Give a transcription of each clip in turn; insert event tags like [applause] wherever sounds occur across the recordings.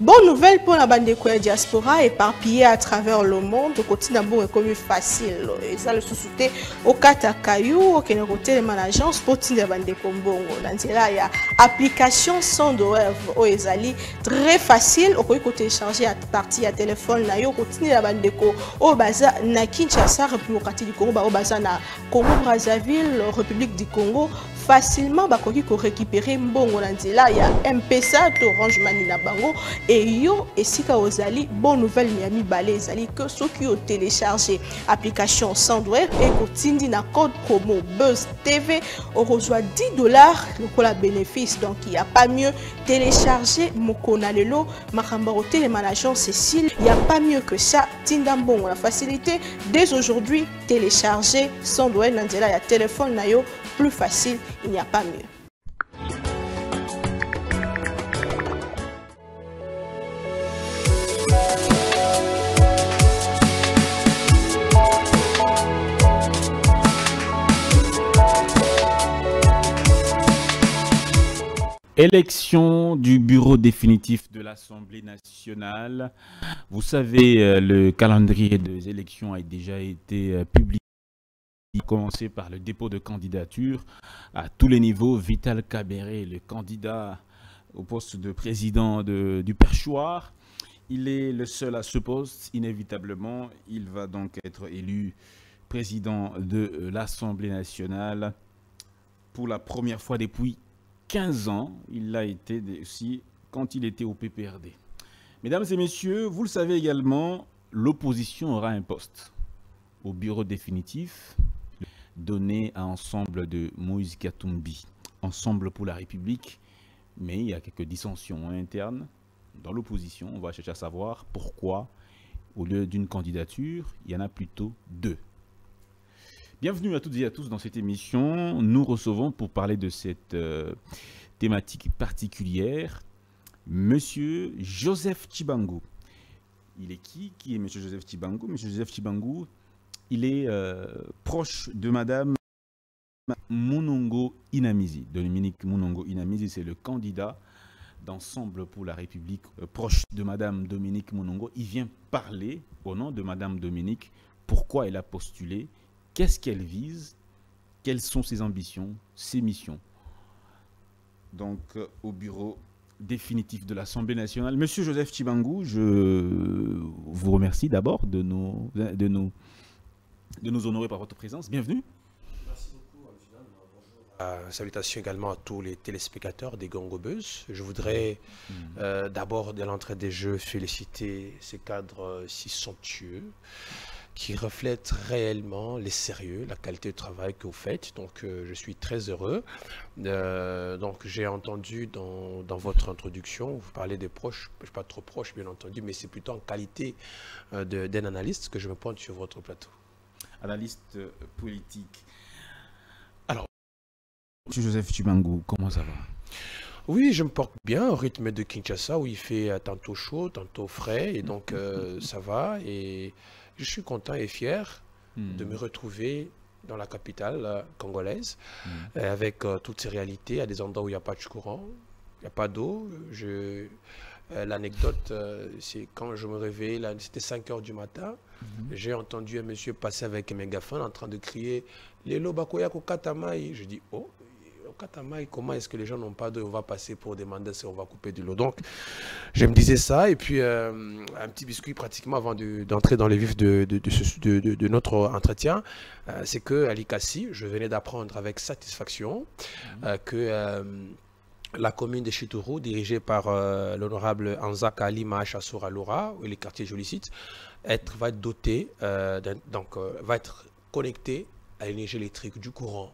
bonne nouvelle pour la bande de diaspora éparpillée à travers le monde. Kotina bongo ekomi facile. Eza lisusu te okata kayu okende kotelema na agence mpo tinda bandeko mbongo na nzela ya application sandoev oyo ezali très facile. Okoki kotélécharge ya partie ya telefone na yo kotindela bandeko oyo baza na kinshasa république du congo baoyo baza na congo brazzaville république du congo. Facilement bakoki korécupérer mbongo na nzela ya mpesa to orange mani na bango eyo esika ozali bonne nouvelle ya mibale ezali ke soki otélécharge application sandware ekotindi na code promo buzz tv okozwa 10 dollars lokola bénéfice. Donc il y a pas mieux télécharger mokona lelo makambo ya kotelema na agence cécile. Il y a pas mieux que ça tinda mbongo na facilité dès aujourd'hui télécharger sandware. Na nzela ya téléphone na yo plus facile, il n'y a pas mieux. Élection du bureau définitif de l'Assemblée nationale. Vous savez, euh, le calendrier des élections a déjà été euh, publié commencer par le dépôt de candidature à tous les niveaux. Vital Cabéré, le candidat au poste de président de, du perchoir, il est le seul à ce poste, inévitablement. Il va donc être élu président de l'Assemblée nationale pour la première fois depuis 15 ans. Il l'a été aussi quand il était au PPRD. Mesdames et messieurs, vous le savez également, l'opposition aura un poste au bureau définitif donné à Ensemble de Moïse Katumbi, Ensemble pour la République, mais il y a quelques dissensions internes dans l'opposition. On va chercher à savoir pourquoi, au lieu d'une candidature, il y en a plutôt deux. Bienvenue à toutes et à tous dans cette émission. Nous recevons pour parler de cette euh, thématique particulière Monsieur Joseph Chibangu. Il est qui? Qui est Monsieur Joseph Chibangu? Monsieur Joseph Chibangu, il est euh, proche de Madame Munongo Inamizi. Dominique Munongo Inamizi, c'est le candidat d'Ensemble pour la République, euh, proche de Madame Dominique Munongo. Il vient parler au nom de Madame Dominique pourquoi elle a postulé, qu'est-ce qu'elle vise, quelles sont ses ambitions, ses missions? Donc, euh, au bureau définitif de l'Assemblée nationale. Monsieur Joseph Chibangu, je vous remercie d'abord de nous, de nous de nous honorer par votre présence. Bienvenue. Merci beaucoup. Bonjour. Euh, salutations également à tous les téléspectateurs des Gongo Buzz. Je voudrais mmh. euh, d'abord, dès l'entrée des jeux, féliciter ces cadres si somptueux qui reflètent réellement les sérieux, la qualité de travail que vous faites. Donc, euh, je suis très heureux. Euh, donc, j'ai entendu dans, dans, votre introduction, vous parlez des proches, pas trop proche, bien entendu, mais c'est plutôt en qualité euh, d'un analyste que je me pointe sur votre plateau analyste politique. Alors, M. Joseph Chibangu, comment ça va? Oui, je me porte bien au rythme de Kinshasa où il fait tantôt chaud, tantôt frais, et donc euh, ça va. Et je suis content et fier mm. de me retrouver dans la capitale euh, congolaise mm. euh, avec toutes ces réalités. A des endroits où il n'y a pas de courant, il n'y a pas d'eau. Je... L'anecdote, euh, c'est quand je me réveille, c'était 5 heures du matin, mm -hmm. j'ai entendu un monsieur passer avec un mégaphone en train de crier Lelo Bakoyako Katamai. Je dis Oh, Katamai, comment est-ce que les gens n'ont pas d'eau On va passer pour demander si on va couper de l'eau. Donc, je me disais ça, et puis euh, un petit biscuit pratiquement avant d'entrer de, dans les vifs de, de, de, de notre entretien, euh, c'est que à l'ICASI, je venais d'apprendre avec satisfaction euh, que la commune de Chitourou, dirigée par l'honorable Anzaka Ali Mahachassoura Loura, et les quartiers Jolicites, être, va être doté, euh, donc va être connecté à l'énergie électrique du courant.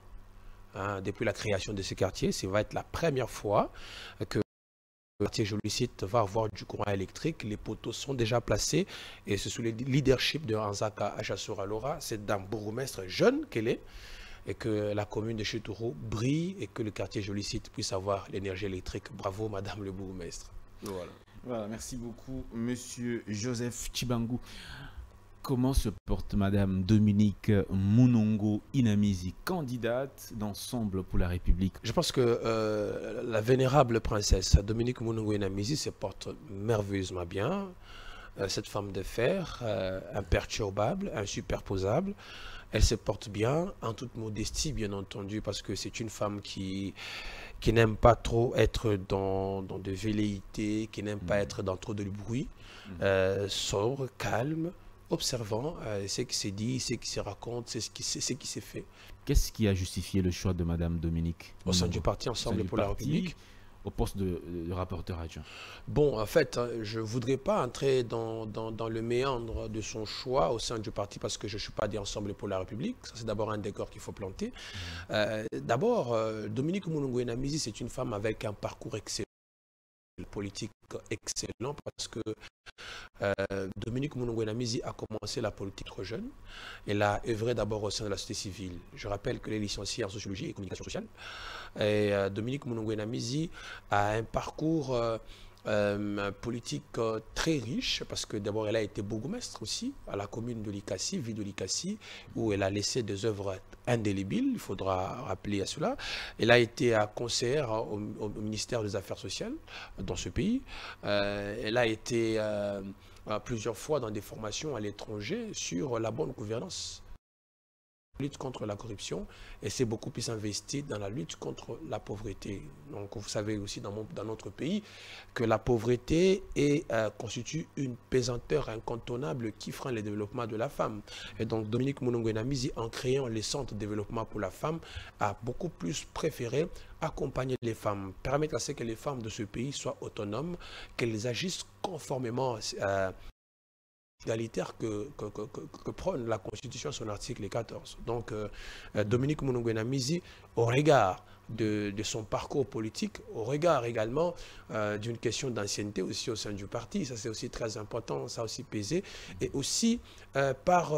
Hein, depuis la création de ces quartiers, ça va être la première fois que le quartier Jolicites va avoir du courant électrique. Les poteaux sont déjà placés et c'est sous le leadership de Anzaka Mahachassoura Loura, cette dame bourgmestre jeune qu'elle est et que la commune de Chitourou brille et que le quartier Jolicite puisse avoir l'énergie électrique. Bravo, Madame le bourgmestre. Voilà. voilà. Merci beaucoup, Monsieur Joseph Chibangu. Comment se porte Madame Dominique Munongo Inamizi, candidate d'Ensemble pour la République Je pense que euh, la vénérable princesse Dominique Munongo Inamizi se porte merveilleusement bien. Euh, cette femme de fer, euh, imperturbable, insuperposable, elle se porte bien, en toute modestie bien entendu, parce que c'est une femme qui, qui n'aime pas trop être dans, dans de velléités, qui n'aime pas mm. être dans trop de bruit, mm. sobre, calme, observant euh, ce qui s'est dit, ce qui se raconte, ce qui, ce qui s'est fait. Qu'est-ce qui a justifié le choix de Madame Dominique Au sein du parti Ensemble pour la République au poste de, rapporteur adjoint Bon, en fait, hein, je ne voudrais pas entrer dans, dans, le méandre de son choix au sein du parti parce que je ne suis pas d'Ensemble pour la République. Ça, c'est d'abord un décor qu'il faut planter. Mmh. Euh, d'abord, euh, Dominique Moulungu c'est une femme avec un parcours excellent politique excellent parce que euh, Dominique Mounouenamizi a commencé la politique trop jeune. Elle a œuvré d'abord au sein de la société civile. Je rappelle que les licenciés en sociologie et communication sociale. Et euh, Dominique Mounouenamizi a un parcours euh, euh, politique euh, très riche, parce que d'abord elle a été bourgmestre aussi à la commune de Likassi, ville de Likassi, où elle a laissé des œuvres indélébiles, il faudra rappeler à cela. Elle a été à conseillère au, ministère des Affaires sociales dans ce pays. Euh, elle a été plusieurs fois dans des formations à l'étranger sur la bonne gouvernance lutte contre la corruption et c'est beaucoup plus investi dans la lutte contre la pauvreté. Donc vous savez aussi dans, notre pays que la pauvreté est, euh, constitue une pesanteur incontournable qui freine le développement de la femme. Et donc Dominique Mounongo-Namizi, en créant les centres de développement pour la femme, a beaucoup plus préféré accompagner les femmes, permettre à ce que les femmes de ce pays soient autonomes, qu'elles agissent conformément euh, égalitaire que, que, prône la Constitution, son article 14. Donc, euh, euh, Dominique Mizi, au regard de, son parcours politique, au regard également euh, d'une question d'ancienneté aussi au sein du parti, ça c'est aussi très important, ça aussi pesé, et aussi par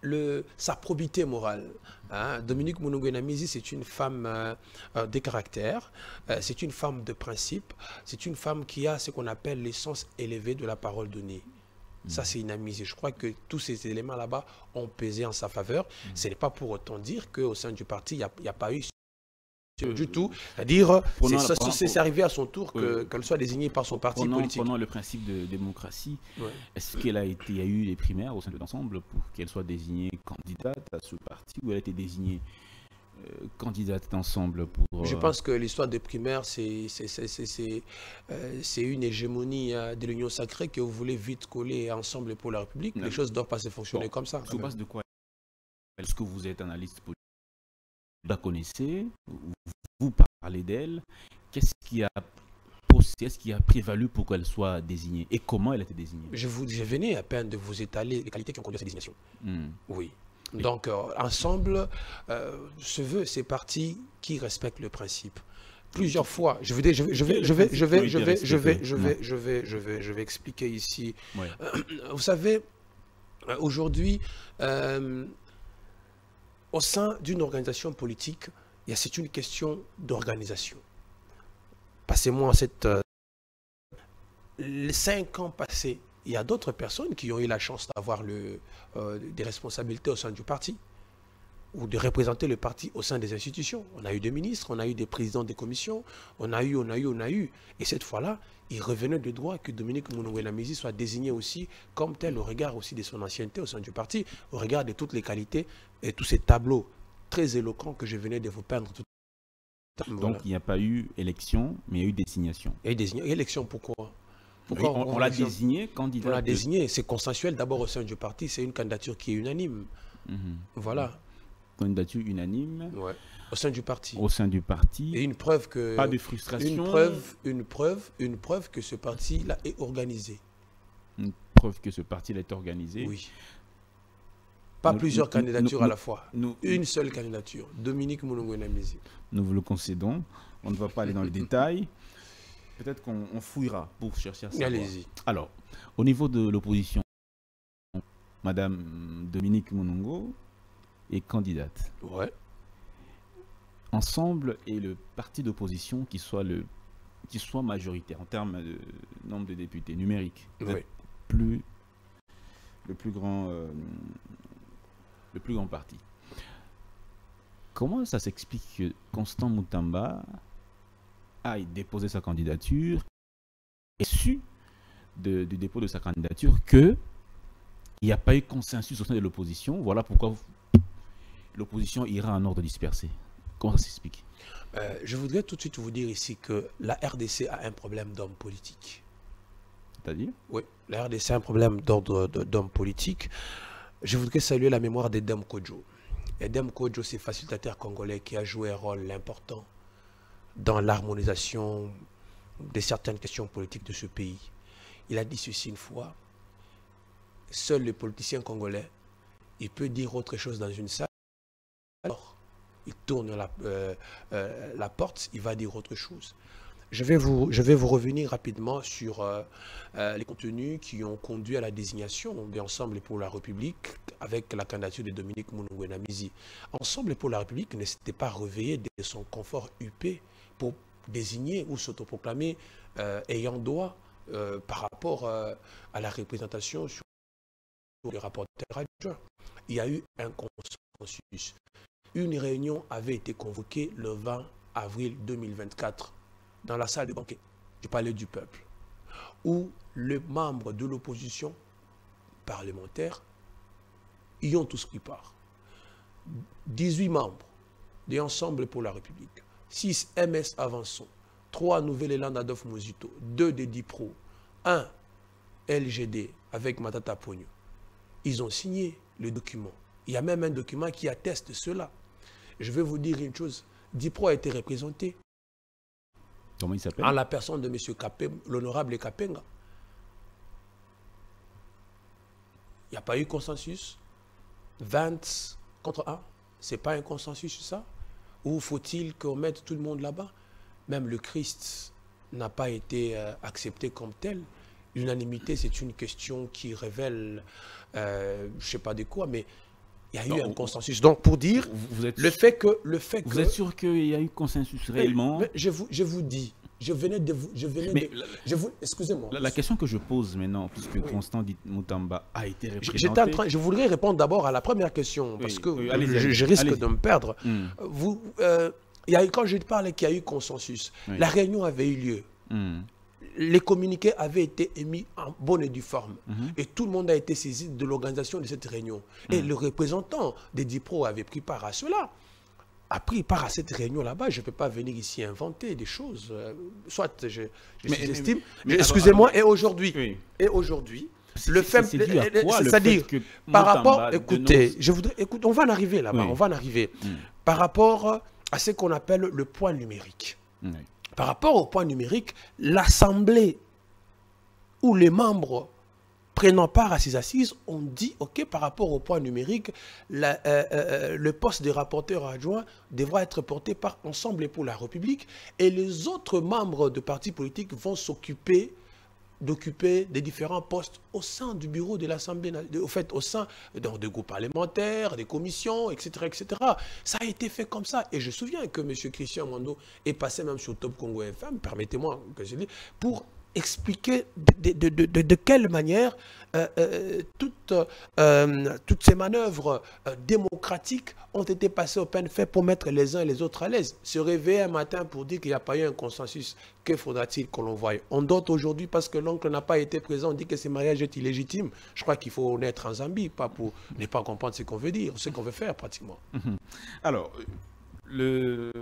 le, sa probité morale. Hein. Dominique Mizi, c'est une femme de caractère, c'est une femme de principe, c'est une femme qui a ce qu'on appelle l'essence élevée de la parole donnée. Ça, c'est inadmissible. Je crois que tous ces éléments là-bas ont pesé en sa faveur. Mm. Ce n'est pas pour autant dire qu'au sein du parti, il n'y a, pas eu euh, du tout. C'est-à-dire, c'est arrivé à son tour qu'elle soit désignée par son parti politique. Pendant le principe de démocratie, est-ce qu'il a été, y a eu des primaires au sein de l'ensemble pour qu'elle soit désignée candidate à ce parti ou elle a été désignée candidate ensemble pour... Je euh, pense que l'histoire des primaires, c'est euh, une hégémonie de l'Union sacrée que vous voulez vite coller ensemble pour la République. Les choses ne doivent pas se fonctionner comme ça. Sur base de quoi Est-ce que vous êtes analyste politique? Vous la connaissez? Vous parlez d'elle? Qu'est-ce qui a ce qui a prévalu pour qu'elle soit désignée? Et comment elle a été désignée? Je, vous, je venais à peine de vous étaler les qualités qui ont conduit à cette désignation. Hmm. Oui. Donc, euh, ensemble, euh, ce veut, c'est parti qui respecte le principe. Plusieurs fois, je vais, je vais, je vais, je vais, je vais, je vais, je vais, je vais, je vais, je vais, je vais expliquer ici. Vous savez, aujourd'hui, au sein d'une organisation politique, c'est une question d'organisation. Passez-moi cette les cinq ans passés il y a d'autres personnes qui ont eu la chance d'avoir euh, des responsabilités au sein du parti ou de représenter le parti au sein des institutions. On a eu des ministres, on a eu des présidents des commissions, on a eu, on a eu, on a eu. Et cette fois-là, il revenait de droit que Dominique Mounouenamizi soit désigné aussi comme tel au regard aussi de son ancienneté au sein du parti, au regard de toutes les qualités et tous ces tableaux très éloquents que je venais de vous peindre tout donc il n'y a pas eu élection, mais il y a eu désignation. Il y a eu désignation. Élection pourquoi? On, l'a désigné candidat. On l'a désigné, c'est consensuel d'abord au sein du parti, c'est une candidature qui est unanime. Mhm. Voilà. Candidature unanime. Ouais. Au sein du parti. Au sein du parti. Et une preuve que. Pas de frustration. Une preuve, une preuve, une preuve que ce parti-là est organisé. Une preuve que ce parti-là est organisé. Oui. Pas plusieurs candidatures à la fois. une seule candidature. Dominique Moulongo Nous vous le concédons. On ne va pas aller dans les [laughs] détails. Peut-être qu'on fouillera pour chercher à savoir. Allez-y. Alors, au niveau de l'opposition, Madame Dominique Monongo est candidate. Ouais. Ensemble et le parti d'opposition qui soit le qui soit majoritaire en termes de nombre de députés numériques. Oui. Plus le plus grand, le plus grand parti. Comment ça s'explique que Constant Moutamba aille déposer sa candidature et su du dépôt de sa candidature que il n'y a pas eu consensus au sein de l'opposition. Voilà pourquoi l'opposition ira en ordre dispersé. Comment ça s'explique? Euh, Je voudrais tout de suite vous dire ici que la RDC a un problème d'homme politique. C'est-à-dire? Oui, la RDC a un problème d'ordre d'homme politique. Je voudrais saluer la mémoire d'Edem Kojo. Edem Kojo, c'est facilitateur congolais qui a joué un rôle important dans l'harmonisation de certaines questions politiques de ce pays. Il a dit ceci une fois, seul le politicien congolais, il peut dire autre chose dans une salle, alors il tourne la, euh, euh, porte, il va dire autre chose. Je vais vous, je vais vous revenir rapidement sur euh, les contenus qui ont conduit à la désignation d'Ensemble pour la République avec la candidature de Dominique Namizi. Ensemble pour la République ne s'était pas réveillé de son confort UP désigner ou s'autoproclamer ayant droit par rapport à la représentation sur les rapporteurs Il y a eu un consensus. Une réunion avait été convoquée le 20 avril 2024 dans la salle de banquet du Palais du Peuple, où les membres de l'opposition parlementaire y ont tous pris part. 18 membres des Ensembles pour la République, 6 MS Avançons, 3 Nouvelle-Élande Adolphe Mosito, 2 des DIPRO, 1 LGD avec Matata Pogno. Ils ont signé le document. Il y a même un document qui atteste cela. Je vais vous dire une chose. Dipro a été représenté. Comment il s'appelle? En la personne de M. l'honorable Kapenga. Il n'y a pas eu consensus. 20 contre 1. Ce n'est pas un consensus, ça? Ou faut-il qu'on mette tout le monde là-bas? Même le Christ n'a pas été euh, accepté comme tel. L'unanimité, c'est une question qui révèle, euh, je ne sais pas de quoi, mais il y a eu un consensus. Donc, pour dire, vous êtes, le fait que... Le fait vous êtes sûr qu'il y a eu consensus réellement? je, vous, je vous dis, je venais de vous... Je venais de, je vous, excusez-moi. La, question que je pose maintenant, puisque Constant Moutamba a été représenté... En train, je voudrais répondre d'abord à la première question, parce que je, risque de me perdre. Hmm. Vous, euh, il y a eu, quand je parle qu'il y a eu consensus, la réunion avait eu lieu. Hmm les communiqués avaient été émis en bonne et due forme. Mhm. Et tout le monde a été saisi de l'organisation de cette réunion. Et mhm. le représentant des DIPRO avait pris part à cela. A pris part à cette réunion là-bas. Je ne peux pas venir ici inventer des choses. Euh, soit je, je Excusez-moi. Et aujourd'hui, et aujourd'hui, le fait, c'est-à-dire par rapport, écoutez, je voudrais, écoute, on va en arriver là-bas, on va en arriver. Mm. Par rapport à ce qu'on appelle le point numérique. Par rapport au point numérique, l'Assemblée ou les membres prenant part à ces assises ont dit, OK, par rapport au point numérique, euh, euh, euh, le poste de rapporteur adjoint devra être porté par Ensemble pour la République et les autres membres de partis politiques vont s'occuper d'occuper des différents postes au sein du bureau de l'Assemblée, au fait, au sein des groupes parlementaires, des commissions, etc., etc. Ça a été fait comme ça. Et je souviens que M. Christian Mando est passé même sur Top Congo FM, permettez-moi que je dise, pour expliquer de, quelle manière euh, euh, toutes, euh, toutes ces manœuvres démocratiques ont été passées au peine fait pour mettre les uns et les autres à l'aise. Se réveiller un matin pour dire qu'il n'y a pas eu un consensus, que faudra-t-il qu'on l'on voie? On dote aujourd'hui parce que l'oncle n'a pas été présent, on dit que ce mariage est illégitime. Je crois qu'il faut naître en Zambie, pas pour ne pas comprendre ce qu'on veut dire, ce qu'on veut faire pratiquement. [laughs] Alors, le,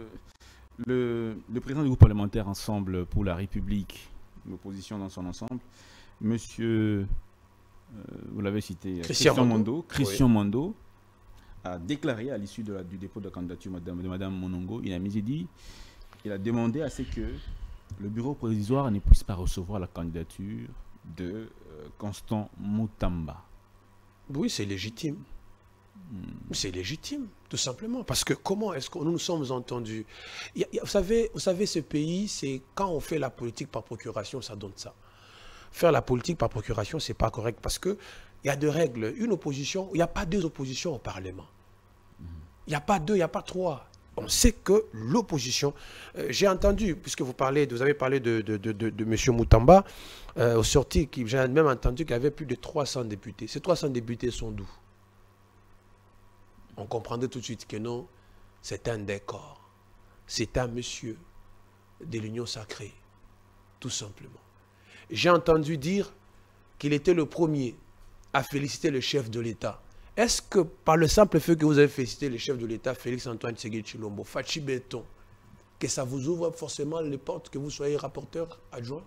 le président du groupe parlementaire Ensemble pour la République, l'opposition dans son ensemble. Monsieur, euh, vous l'avez cité, Christian, Mondo, Christian Mondo a déclaré à l'issue du dépôt de candidature de Madame Monongo, il a mis dit, il a demandé à ce que le bureau provisoire ne puisse pas recevoir la candidature de euh, Constant Moutamba. Oui, c'est légitime. C'est légitime, tout simplement. Parce que comment est-ce que nous nous sommes entendus? Vous, savez, vous savez, ce pays, c'est quand on fait la politique par procuration, ça donne ça. Faire la politique par procuration, c'est pas correct parce que il y a deux règles. Une opposition, il n'y a pas deux oppositions au Parlement. Il n'y a pas deux, il n'y a pas trois. on sait que l'opposition, euh, j'ai entendu, puisque vous, parlez, vous avez parlé de M. Moutamba, euh, au sorti, j'ai même entendu qu'il y avait plus de 300 députés. Ces 300 députés sont d'où? On comprendrait tout de suite que non, c'est un décor. C'est un monsieur de l'Union sacrée, tout simplement. J'ai entendu dire qu'il était le premier à féliciter le chef de l'État. Est-ce que par le simple fait que vous avez félicité le chef de l'État, Félix Antoine Tsegui Chilombo, Fachi Béton, que ça vous ouvre forcément les portes que vous soyez rapporteur adjoint?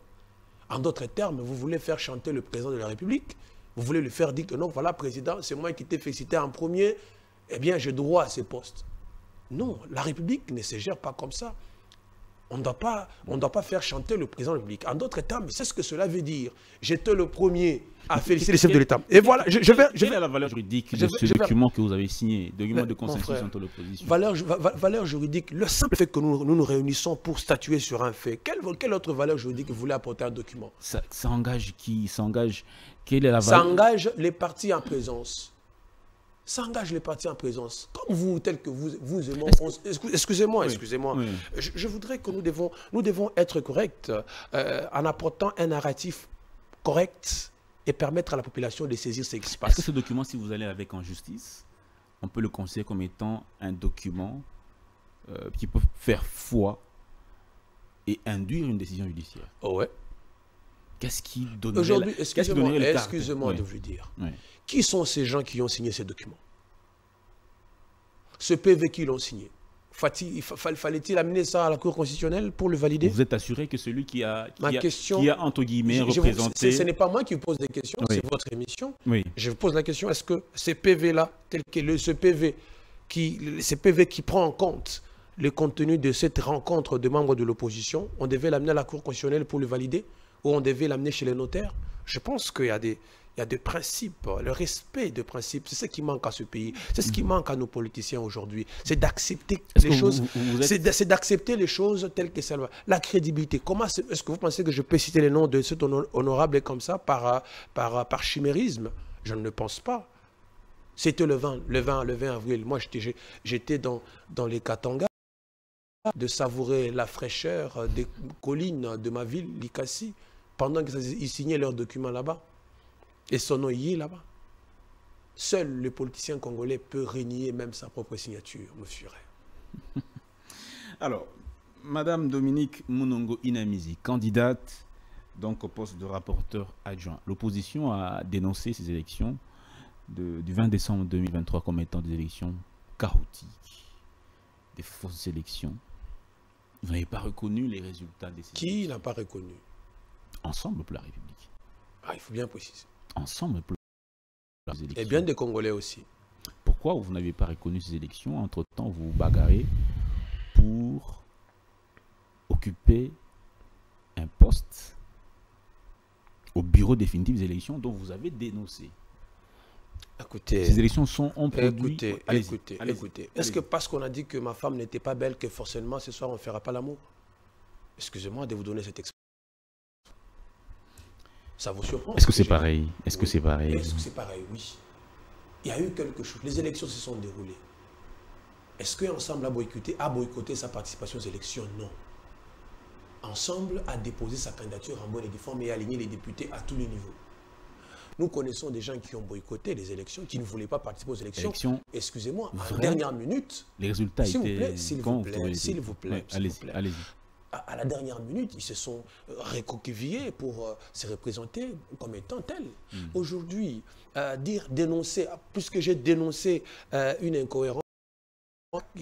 En d'autres termes, vous voulez faire chanter le président de la République Vous voulez lui faire dire que non, voilà, président, c'est moi qui t'ai félicité en premier, eh bien, j'ai droit à ces postes. Non, la République ne se gère pas comme ça. On ne doit, pas, doit pas faire chanter le président de la République. En d'autres termes, c'est ce que cela veut dire. J'étais le premier à féliciter les chefs de l'État. Et voilà, je, vais... Je Quelle est la valeur juridique de ce document que vous avez signé, document de consensus entre l'opposition? Valeur, valeur juridique, le simple fait que nous nous, réunissons pour statuer sur un fait, quelle, quelle autre valeur juridique vous voulez apporter à un document? Ça, ça engage qui? Ça engage... Quelle est la valeur? Ça engage les partis en présence s'engage les partis en présence. Comme vous, tel que vous, vous et moi, excusez-moi, excusez-moi. Je, voudrais que nous devons, nous devons être corrects euh, en apportant un narratif correct et permettre à la population de saisir ce qui se passe. Est-ce que ce document, si vous allez avec en justice, on peut le considérer comme étant un document euh, qui peut faire foi et induire une décision judiciaire? Oh ouais. Qu'est-ce qui donnerait Aujourd'hui, excusez-moi de vous dire. Qui sont ces gens qui ont signé ces documents? Ce PV qui l'ont signé Fallait-il amener ça à la Cour constitutionnelle pour le valider? Vous êtes assuré que celui qui a, qui, a, entre guillemets, représenté... ce n'est pas moi qui vous pose des questions, c'est votre émission. Je vous pose la question, est-ce que ces PV-là, tel que le, ce PV qui, ces PV qui prend en compte le contenu de cette rencontre de membres de l'opposition, on devait l'amener à la Cour constitutionnelle pour le valider? Ou on devait l'amener chez les notaires Je pense qu'il y a des il y a des principes, le respect de principes, c'est ce qui manque à ce pays, c'est ce qui manque à nos politiciens aujourd'hui, c'est d'accepter les choses, c'est d'accepter les choses telles que ça La crédibilité, comment est-ce que vous pensez que je peux citer les noms de cet honorable comme ça par, par, par chimérisme? Je ne le pense pas. C'était le 20, le 20, le 20 avril, moi j'étais dans, dans les Katanga de savourer la fraîcheur des collines de ma ville, Likassi, pendant qu'ils signaient leurs documents là-bas. Et son nom y est là-bas. Seul le politicien congolais peut régner même sa propre signature, monsieur [laughs] Alors, Madame Dominique Munongo Inamizi, candidate donc au poste de rapporteur adjoint. L'opposition a dénoncé ces élections du 20 décembre 2023 comme étant des élections chaotiques, des fausses élections. Vous n'avez pas reconnu les résultats des élections. Qui n'a pas reconnu? Ensemble pour la République. Ah, il faut bien préciser ensemble pour les élections. Et bien des Congolais aussi. Pourquoi vous n'avez pas reconnu ces élections? Entre-temps, vous vous bagarrez pour occuper un poste au bureau définitif des élections dont vous avez dénoncé. Écoutez, ces élections sont en produit. Écoutez, écoutez, écoutez. Est-ce que parce qu'on a dit que ma femme n'était pas belle que forcément ce soir on ne fera pas l'amour? Excusez-moi de vous donner cette expression. Ça vous surprend Est-ce que c'est pareil? Est-ce que c'est pareil? Est-ce que c'est pareil? Oui. Il y a eu quelque chose. Les élections se sont déroulées. Est-ce qu'Ensemble a boycotté, a boycotté sa participation aux élections? Non. Ensemble a déposé sa candidature en bonne et due forme et a aligné les députés à tous les niveaux. Nous connaissons des gens qui ont boycotté les élections, qui ne voulaient pas participer aux élections. Excusez-moi, en dernière minute. Les résultats étaient. S'il vous plaît, s'il vous plaît. Allez-y. Allez à, la dernière minute, ils se sont euh, recoquevillés pour euh, se représenter comme étant tels. Hmm. Aujourd'hui, euh, dire dénoncer, puisque j'ai dénoncé une incohérence,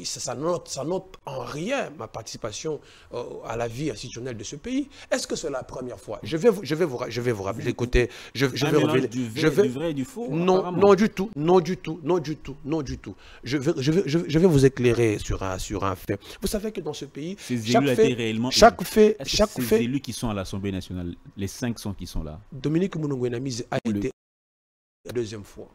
ça, note, note en rien ma participation euh, à la vie institutionnelle de ce pays. Est-ce que c'est la première fois? Je vais, vous, je, vais vous, je vais vous rappeler, écoutez, je, je vais revenir. Du, je vais, du vrai et du faux Non, non du tout, non du tout, non du tout, non du tout. Je vais, je vais, je vais vous éclairer sur un, sur un fait. Vous savez que dans ce pays, chaque fait, réellement chaque fait, chaque ces fait, élus qui sont à l'Assemblée nationale, les cinq sont qui sont là? Dominique Mounongouenamiz a été la deuxième fois.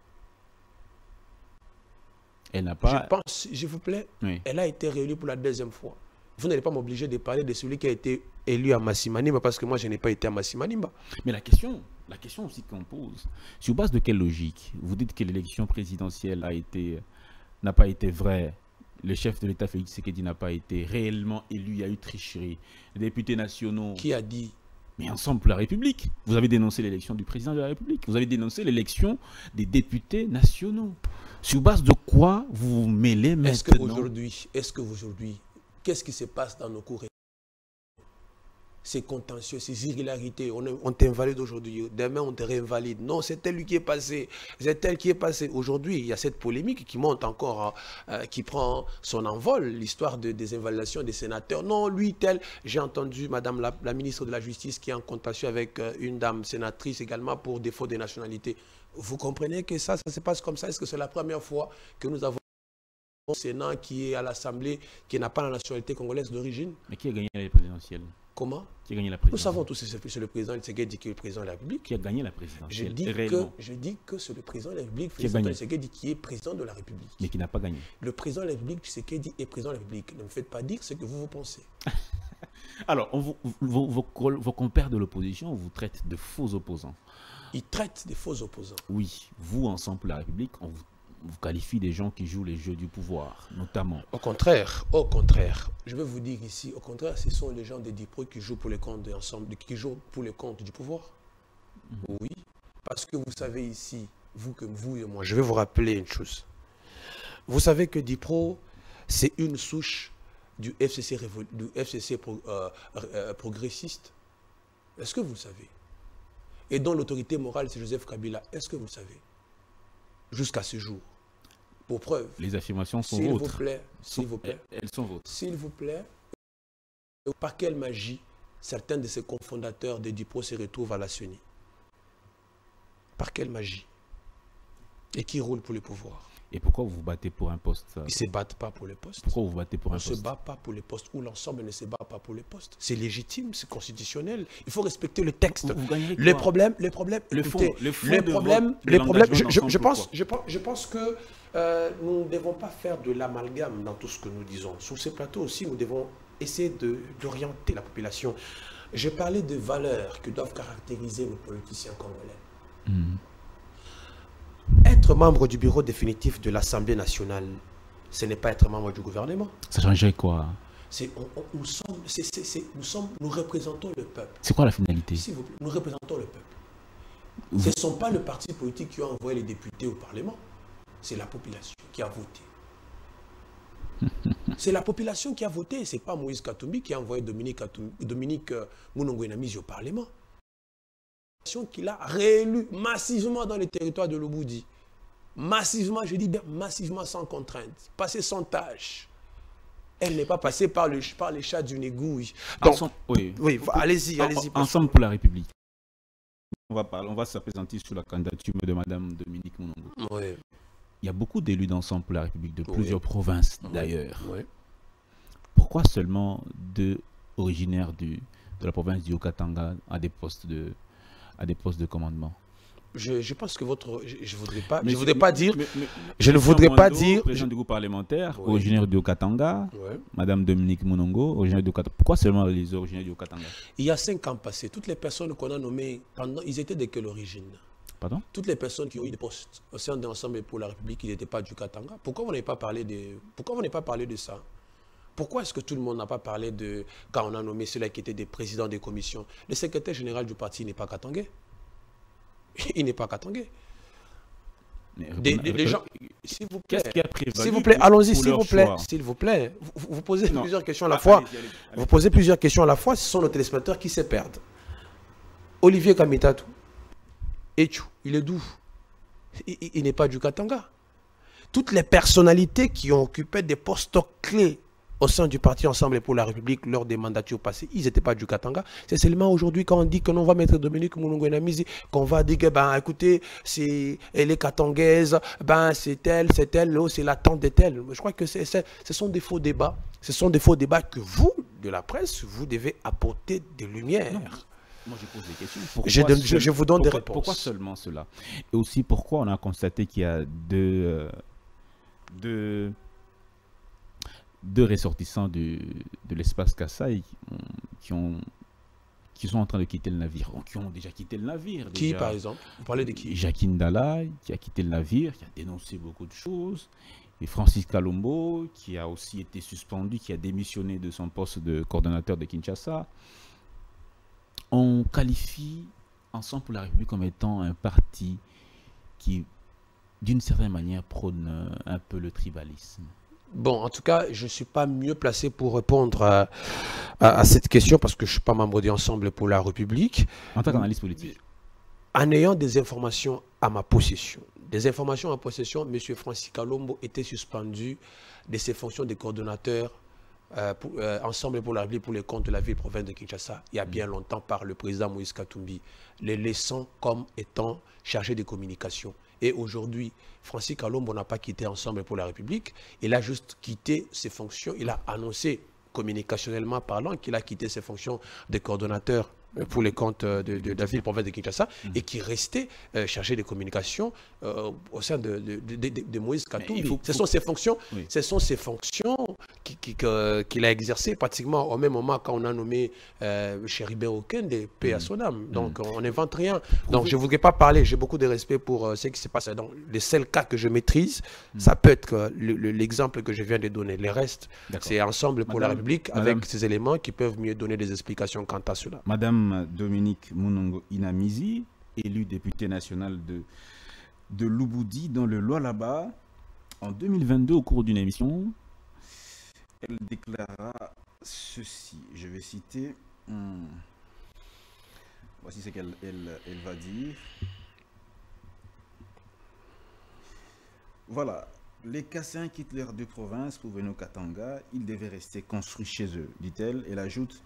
Elle n'a pas... Je pense, je vous plaît, elle a été réélue pour la deuxième fois. Vous n'allez pas m'obliger de parler de celui qui a été élu à Massimanimba parce que moi, je n'ai pas été à Massimanimba. Mais la question, la question aussi qu'on pose, sur base de quelle logique Vous dites que l'élection présidentielle a été n'a pas été vraie? le chef de l'État, Félix Sekedi, n'a pas été réellement élu. Il y a eu tricherie. Les députés nationaux. Qui a dit mais ensemble pour la République. Vous avez dénoncé l'élection du président de la République. Vous avez dénoncé l'élection des députés nationaux. Sur base de quoi vous vous mêlez maintenant? Est-ce qu'aujourd'hui, est-ce qu'aujourd'hui, qu'est-ce qui se passe dans nos cours ces contentieux, ces irrégularités. On, t'invalide aujourd'hui, demain on te réinvalide. Non, c'est elle qui est passé, c'est elle qui est passé. Aujourd'hui, il y a cette polémique qui monte encore, hein, euh, qui prend son envol, l'histoire de, des invalidations des sénateurs. Non, lui, tel, j'ai entendu Madame la, ministre de la Justice qui est en contentieux avec euh, une dame sénatrice également pour défaut de nationalité. Vous comprenez que ça, ça se passe comme ça? Est-ce que c'est la première fois que nous avons un Sénat qui est à l'Assemblée, qui n'a pas la nationalité congolaise d'origine? Mais qui a gagné les présidentielles? Comment Qui a gagné la présidentielle Nous savons tous que c'est le président Tshisekedi qui est le président de la République. Qui a gagné la présidentielle Je dis, que, je dis que c'est le président de la République, qui Tshisekedi, qui est président de la République. Mais qui n'a pas gagné. Le président de la République, Tshisekedi, est président de la République. Ne me faites pas dire ce que vous vous pensez. [laughs] Alors, vos, vos, compères de l'opposition vous traitent de faux opposants. Ils traitent des faux opposants. Oui, vous, ensemble la République, on vous vous qualifiez des gens qui jouent les jeux du pouvoir, notamment. Au contraire, au contraire. Je vais vous dire ici, au contraire, ce sont les gens des DIPRO qui jouent pour les comptes de ensemble, qui jouent pour les comptes du pouvoir. Mhm. Oui. Parce que vous savez ici, vous comme vous et moi, je vais vous rappeler une chose. Vous savez que DIPRO, c'est une souche du FCC, du FCC euh, euh, progressiste. Est-ce que vous le savez? Et dont l'autorité morale, c'est Joseph Kabila. Est-ce que vous le savez? Jusqu'à ce jour pour preuve. Les affirmations sont S'il vous plaît, s'il vous plaît. Elles sont vôtres. S'il vous plaît, par quelle magie certains de ces cofondateurs de Dipro se retrouvent à la CENI Par quelle magie? Et qui roule pour le pouvoir? Et pourquoi vous vous battez pour un poste Ils ne se battent pas pour les postes. Pourquoi vous vous battez pour un poste On ne se bat pas pour les postes, ou l'ensemble ne se bat pas pour les postes. C'est légitime, c'est constitutionnel. Il faut respecter le texte. Vous, gagnez les problèmes, les problèmes, le fond, le fond les problèmes, les problèmes. Je, je, pense, je, pense, je pense que euh, nous ne devons pas faire de l'amalgame dans tout ce que nous disons. Sur ces plateaux aussi, nous devons essayer d'orienter la population. J'ai parlé de valeurs que doivent caractériser les politiciens congolais. Hmm. Être membre du bureau définitif de l'Assemblée nationale, ce n'est pas être membre du gouvernement. Ça changeait quoi? Nous, sommes, nous, sommes, nous représentons le peuple. C'est quoi la finalité? Nous représentons le peuple. Ce ne sont pas le parti politique qui a envoyé les députés au Parlement c'est la population qui a voté. [laughs] c'est la population qui a voté, ce n'est pas Moïse Katumbi qui a envoyé Dominique, Dominique euh, au Parlement. C'est la qui l'a réélu massivement dans les territoires de l'Oboudi. Massivement, je dis bien massivement sans contrainte, passé sans tâche. Elle n'est pas passée par, le, par les chats d'une égouille. oui, oui allez-y, allez-y. Ensemble pour la République. On va, parler, on va se présenter sur la candidature de Mme Dominique Mounongo. Oui. Il y a beaucoup d'élus d'ensemble pour la République, de plusieurs provinces d'ailleurs. Pourquoi seulement deux originaires du, de la province du Okatanga à des postes de, à des postes de commandement je, pense que votre. Je ne voudrais pas, je voudrais pas dire. je ne voudrais pas dire. Président du groupe parlementaire, originaire du Okatanga, Madame Dominique Monongo, originaire du Okatanga. Pourquoi seulement les originaires du Okatanga? Il y a cinq ans passés, toutes les personnes qu'on a nommées, pendant, ils étaient de quelle origine? Toutes les personnes qui ont eu des postes au sein de l'ensemble pour la République, ils n'étaient pas du Katanga. Pourquoi vous n'avez pas parlé de, pourquoi vous n'avez pas parlé de ça? Pourquoi est-ce que tout le monde n'a pas parlé de quand on a nommé ceux-là qui étaient des présidents des commissions? Le secrétaire général du parti n'est pas Katangais. Il n'est pas Katangais. Des, gens, s'il vous plaît, s'il vous plaît, allons-y, s'il vous plaît, s'il vous plaît. Vous, posez plusieurs questions à la fois. Vous posez plusieurs questions à la fois. Ce sont nos téléspectateurs qui se perdent. Olivier Kamitatou, Echu, il est d'où? Il, n'est pas du Katanga. Toutes les personnalités qui ont occupé des postes clés au sein du parti Ensemble pour la République lors des mandatures passées, ils n'étaient pas du Katanga. C'est seulement aujourd'hui quand on dit que l'on va mettre Dominique Moulunguenamizi, qu'on va dire que, ben, écoutez, c'est, elle est katangaise, ben, c'est elle, c'est elle, oh, c'est la tante de telle. Je crois que ce sont des faux débats. Ce sont des faux débats que vous, de la presse, vous devez apporter des lumières. Moi, je pose des questions. je, vous donne des réponses. Pourquoi seulement cela? Et aussi, pourquoi on a constaté qu'il y a deux, euh, deux, ressortissants de, de l'espace Kassai qui, ont, qui sont en train de quitter le navire, qui ont déjà quitté le navire. Qui, par exemple? Vous parlez de qui? Jacqueline Dalla, qui a quitté le navire, qui a dénoncé beaucoup de choses. et Francis Kalombo, qui a aussi été suspendu, qui a démissionné de son poste de coordonnateur de Kinshasa. On qualifie Ensemble pour la République comme étant un parti qui, d'une certaine manière, prône euh, un peu le tribalisme. Bon, en tout cas, je ne suis pas mieux placé pour répondre à, à, cette question parce que je ne suis pas membre d'Ensemble pour la République. En tant qu'analyste politique En ayant des informations à ma possession, des informations à possession, M. Francis Kalombo était suspendu de ses fonctions de coordonnateur euh, euh, Ensemble pour la République pour les comptes de la ville province de Kinshasa il y a bien longtemps par le président Moïse Katumbi, les laissant comme étant chargés de communication. Et aujourd'hui, Francis Kalombo n'a pas quitté Ensemble pour la République, il a juste quitté ses fonctions, il a annoncé communicationnellement parlant qu'il a quitté ses fonctions de coordonnateur pour les comptes de, de, la ville province de Kinshasa mm. et qui restait euh, chargé de communication euh, au sein de, de Moïse Katumbi. Ce sont ses fonctions, ce sont ses fonctions qu'il a exercées pratiquement au même moment quand on a nommé euh, Chéribé Okende, paix à mm. son âme. Donc mm. on n'invente rien. Donc je ne voudrais pas parler, j'ai beaucoup de respect pour euh, ce qui se passe. Dans les seuls cas que je maîtrise, ça peut être l'exemple que je viens de donner. Les restes, c'est ensemble pour la République avec ces éléments qui peuvent mieux donner des explications quant à cela. Madame Dominique Munongo Inamizi, élu député national de, de Louboudi dans le Loa-Laba. En 2022, au cours d'une émission, elle déclara ceci. Je vais citer. Hmm, voici ce qu'elle elle, va dire. Voilà. Les Cassins quittent leurs deux provinces pour venir au Katanga. Ils devaient rester construits chez eux, dit-elle. Elle ajoute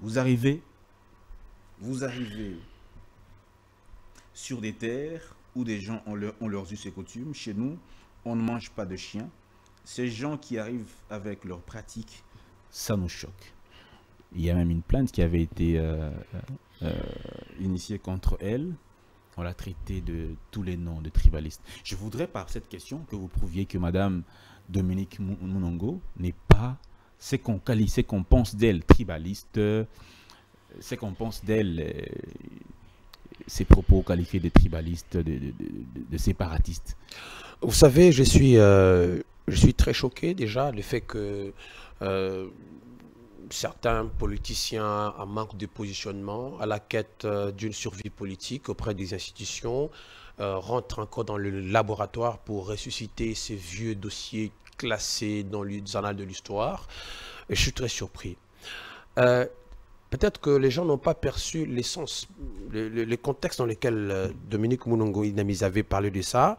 Vous arrivez vous arrivez sur des terres où des gens ont, leur, ont leurs us et coutumes. Chez nous, on ne mange pas de chiens. Ces gens qui arrivent avec leurs pratiques, ça nous choque. Il y a même une plainte qui avait été euh, euh, initiée contre elle. On l'a traité de tous les noms de tribalistes. Je voudrais par cette question que vous prouviez que Madame Dominique Munongo n'est pas ce qu'on qu'on pense d'elle, tribaliste, ce qu'on pense d'elle, euh, ses propos qualifiés de tribalistes, de, séparatistes Vous savez, je suis, euh, je suis très choqué déjà le fait que euh, certains politiciens en manque de positionnement, à la quête d'une survie politique auprès des institutions, rentrent encore dans le laboratoire pour ressusciter ces vieux dossiers classés dans les annales de l'histoire. Je suis très surpris peut-être que les gens n'ont pas perçu l'essence, le, contexte dans lequel euh, Dominique Mounongo Inamis avait parlé de ça.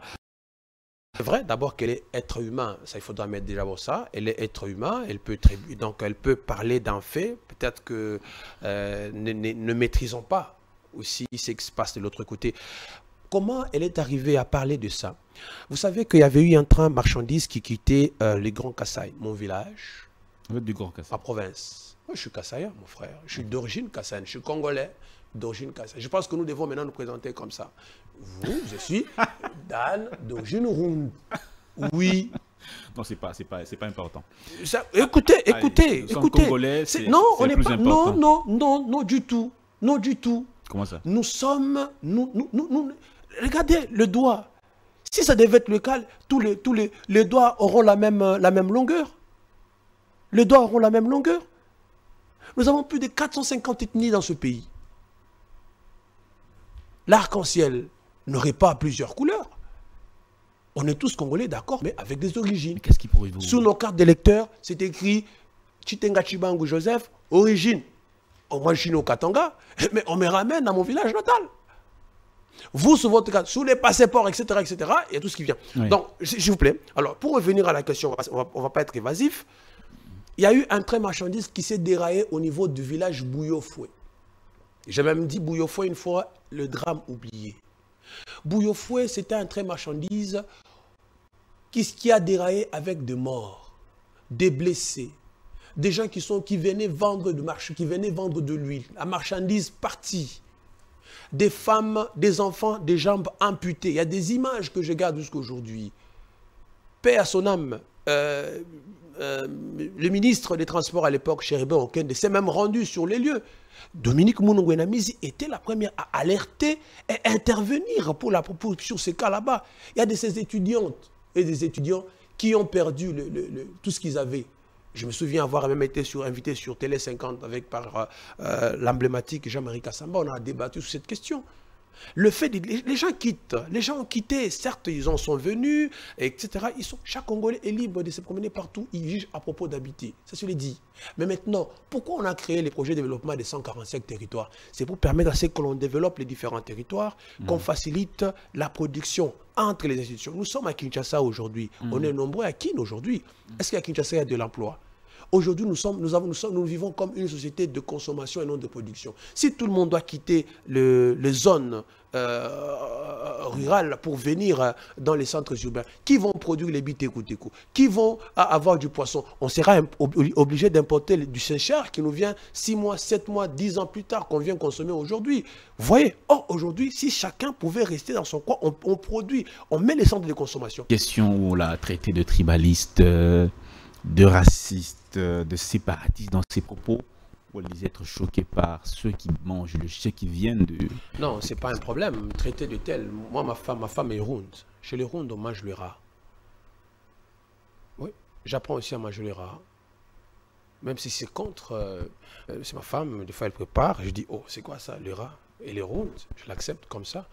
C'est vrai, d'abord qu'elle est être humain, ça il faudra mettre déjà pour ça. Elle est être humain, elle peut donc elle peut parler d'un fait. Peut-être que euh, ne, ne, maîtrisons pas aussi ce qui se passe de l'autre côté. Comment elle est arrivée à parler de ça? Vous savez qu'il y avait eu un train marchandise qui quittait euh, les Grands Kassai, mon village, du Grand Kassai. province. Moi, je suis Kassaïen, mon frère. Je suis d'origine kassaïenne. Je suis congolais d'origine kassaïenne. Je pense que nous devons maintenant nous présenter comme ça. Vous, je suis [laughs] Dan d'origine ronde. Oui. Non, c'est pas, c'est pas, c'est pas important. écoutez, écoutez, écoutez. Congolais, non, on n'est pas. Non, non, non, non, du tout, non, du tout. Comment ça? Nous sommes, nous, nous, nous, regardez le doigt. Si ça devait être le cas, tous les, tous les, les doigts auront la même, la même longueur. Les doigts auront la même longueur. Nous avons plus de 450 ethnies dans ce pays. L'arc-en-ciel n'aurait pas plusieurs couleurs. On est tous congolais, d'accord, mais avec des origines. Qu'est-ce qui pourrait vous... Sous nos cartes d'électeurs, c'est écrit Chitenga Chibangu Joseph, origine. Oh, moi, je suis au Katanga, [laughs] mais on me ramène à mon village natal. Vous, sur votre carte, sous les passeports, etc., etc., il y a tout ce qui vient. Donc, s'il vous plaît, alors, pour revenir à la question, on ne va, pas être évasif il y a eu un train marchandise qui s'est déraillé au niveau du village Bouillofoué. J'ai même dit Bouillofoué une fois, le drame oublié. Bouillofoué, c'était un train marchandise qui, a déraillé avec des morts, des blessés, des gens qui, sont, qui venaient vendre de marché, qui venaient vendre de l'huile. La marchandise partie. Des femmes, des enfants, des jambes amputées. Il y a des images que je garde jusqu'à aujourd'hui. Paix à son âme. Euh, euh, le ministre des Transports à l'époque, Chéribé Okende, s'est même rendu sur les lieux. Dominique Mounongwenamizi était la première à alerter et intervenir pour la, sur ces cas là-bas. Il y a de ces étudiantes et des étudiants qui ont perdu tout ce qu'ils avaient. Je me souviens avoir même été invité sur Télé 50 avec par euh, l'emblématique Jean-Marie Kassamba. On a débattu sur cette question. Le fait de, les, gens quittent, les gens ont quitté, certes ils en sont venus, etc. Ils sont, chaque Congolais est libre de se promener partout, il juge à propos d'habiter. Ça se le dit. Mais maintenant, pourquoi on a créé les projets de développement des 145 territoires? C'est pour permettre à ce que l'on développe les différents territoires, mmh. qu'on facilite la production entre les institutions. Nous sommes à Kinshasa aujourd'hui. Mmh. On est nombreux à Kin aujourd'hui. Est-ce qu'à Kinshasa, il y a de l'emploi? Aujourd'hui, nous, sommes, nous, avons, nous, vivons comme une société de consommation et non de production. Si tout le monde doit quitter le, les zones euh, rurales pour venir dans les centres urbains, qui vont produire les bitécoutécou Qui vont avoir du poisson? On sera obligé d'importer du Saint-Char qui nous vient 6 mois, 7 mois, 10 ans plus tard qu'on vient consommer aujourd'hui. Vous voyez? Or, aujourd'hui, si chacun pouvait rester dans son coin, on, produit, on met les centres de consommation. Question où on l'a traité de tribaliste, euh, de raciste de séparatiste dans ses propos pour les être choqués par ceux qui mangent le ceux qui viennent de... Non, c'est pas un problème. Traiter de tel. Moi, ma femme, ma femme est ronde. Chez les rondes, on mange le rat. Oui, j'apprends aussi à manger le rat. Même si c'est contre, euh, euh, c'est ma femme, des fois elle prépare, je dis, oh, c'est quoi ça, le rat? Elle est ronde, je l'accepte comme ça.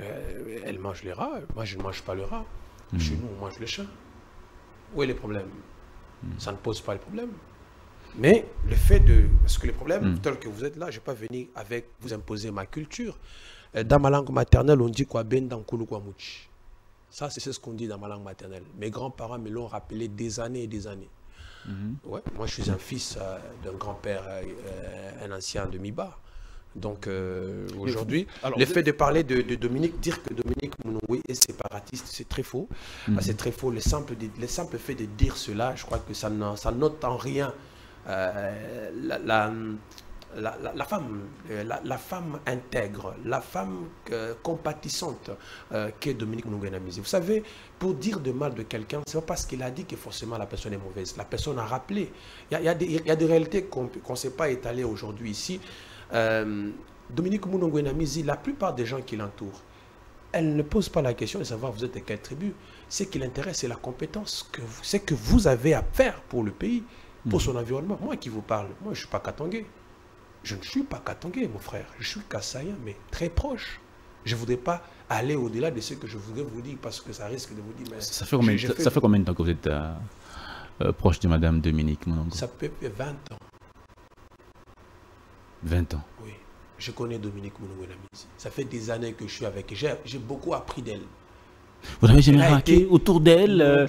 Euh, elle mange le rat, moi je ne mange pas le rat. Hmm. Chez nous, on mange le chat. Où est le problème? Ça ne pose pas le problème. Mais le fait de... Parce que le problème, mm. tel que vous êtes là, je ne vais pas venir avec vous imposer ma culture. Euh, dans ma langue maternelle, on dit quoi? Ben Ça, c'est ce qu'on dit dans ma langue maternelle. Mes grands-parents me l'ont rappelé des années et des années. Ouais, moi, je suis un fils euh, d'un grand-père, euh, un ancien de Donc aujourd'hui, le fait de parler de, Dominique, dire que Dominique Mounoué est séparatiste, c'est très faux. Mhm. C'est très faux. Le simple, le simple fait de dire cela, je crois que ça, ça note en rien euh, la, la, femme, euh, la, femme intègre, la femme euh, compatissante qu'est Dominique Mounoué-Namizi. Vous savez, pour dire de mal de quelqu'un, c'est pas parce qu'il a dit que forcément la personne est mauvaise. La personne a rappelé. Il y a, des, y a des réalités qu'on ne sait pas étaler aujourd'hui ici. Euh, Dominique Mounongwenamizi, la plupart des gens qui l'entourent, elle ne pose pas la question de savoir vous êtes de quelle tribu. Ce qui l'intéresse, c'est la compétence, que c'est que vous avez à faire pour le pays, pour son environnement. Moi qui vous parle, moi je ne suis pas Katangé. Je ne suis pas Katangé, mon frère. Je suis Kassaïen, mais très proche. Je ne voudrais pas aller au-delà de ce que je voudrais vous dire parce que ça risque de vous dire. Mais ça, fait combien, ça, fait combien de temps que vous êtes euh, euh, proche de Madame Dominique Mounongo Ça fait 20 ans. 20 ans. Oui. Je connais Dominique Mounouenamizi. Ça fait des années que je suis avec elle. J'ai beaucoup appris d'elle. Vous n'avez jamais remarqué autour d'elle euh,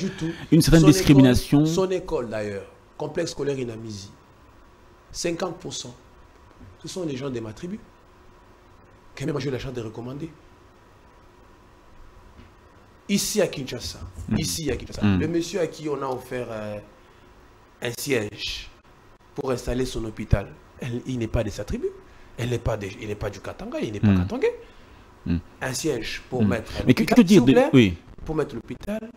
une certaine discrimination Son école d'ailleurs, complexe scolaire Inamizi, 50%, ce sont les gens de ma tribu. Quand même, j'ai eu la chance de recommander. Ici à Kinshasa, mm. ici à Kinshasa, mm. le monsieur à qui on a offert euh, un siège pour installer son hôpital, il n'est pas de sa tribu. Elle n'est pas il n'est pas du Katanga, il n'est pas mm. katangais. Hmm. Un siège pour hmm. mettre Mais que, dire oui. Pour mettre l'hôpital,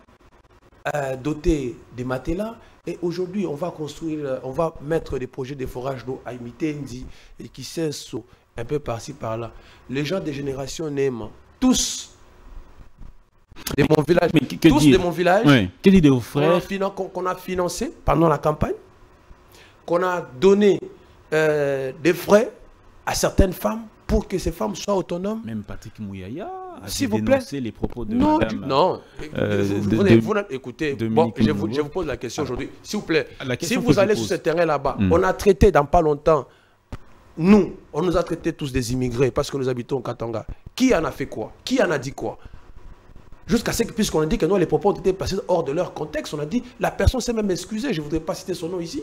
euh, doté des matelas. Et aujourd'hui, on va construire, euh, on va mettre des projets de forage d'eau à Imitendi et qui un peu par-ci, par-là. Les gens des générations n'aiment tous de mon village, Mais tous de mon village, oui. dit de vos frères? qu'on a, a financé pendant la campagne, qu'on a donné euh, des frais à certaines femmes pour que ces femmes soient autonomes. Même Patrick Mouyaya a S'il vous plaît. les propos de non, madame, non, euh, vous, écoutez, bon, je, vous, je, vous, pose la question aujourd'hui. S'il vous plaît, si vous allez sur ce terrain là-bas, hmm. on a traité dans pas longtemps, nous, on nous a traités tous des immigrés parce que nous habitons au Katanga. Qui en a fait quoi? Qui en a dit quoi? Jusqu'à ce que, puisqu'on a dit que nous, les propos ont été passés hors de leur contexte, on a dit, la personne s'est même excusée, je ne voudrais pas citer son nom ici,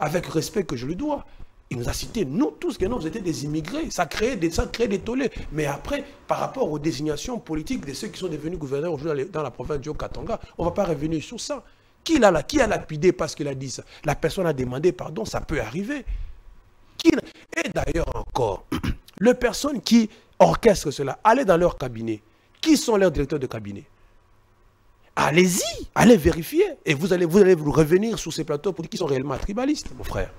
avec respect que je lui dois. Il nous a cité, nous tous, que nous, étiez des immigrés. Ça crée des, des tollés. Mais après, par rapport aux désignations politiques de ceux qui sont devenus gouverneurs aujourd'hui dans la province du Katanga, on ne va pas revenir sur ça. Qui l'a a lapidé parce qu'il a dit ça? La personne a demandé pardon, ça peut arriver. Qui Et d'ailleurs encore, [clears throat] les personnes qui orchestrent cela, allez dans leur cabinet. Qui sont leurs directeurs de cabinet? Allez-y, allez vérifier. Et vous allez, vous allez vous revenir sur ces plateaux pour dire qu'ils sont réellement tribalistes, mon frère.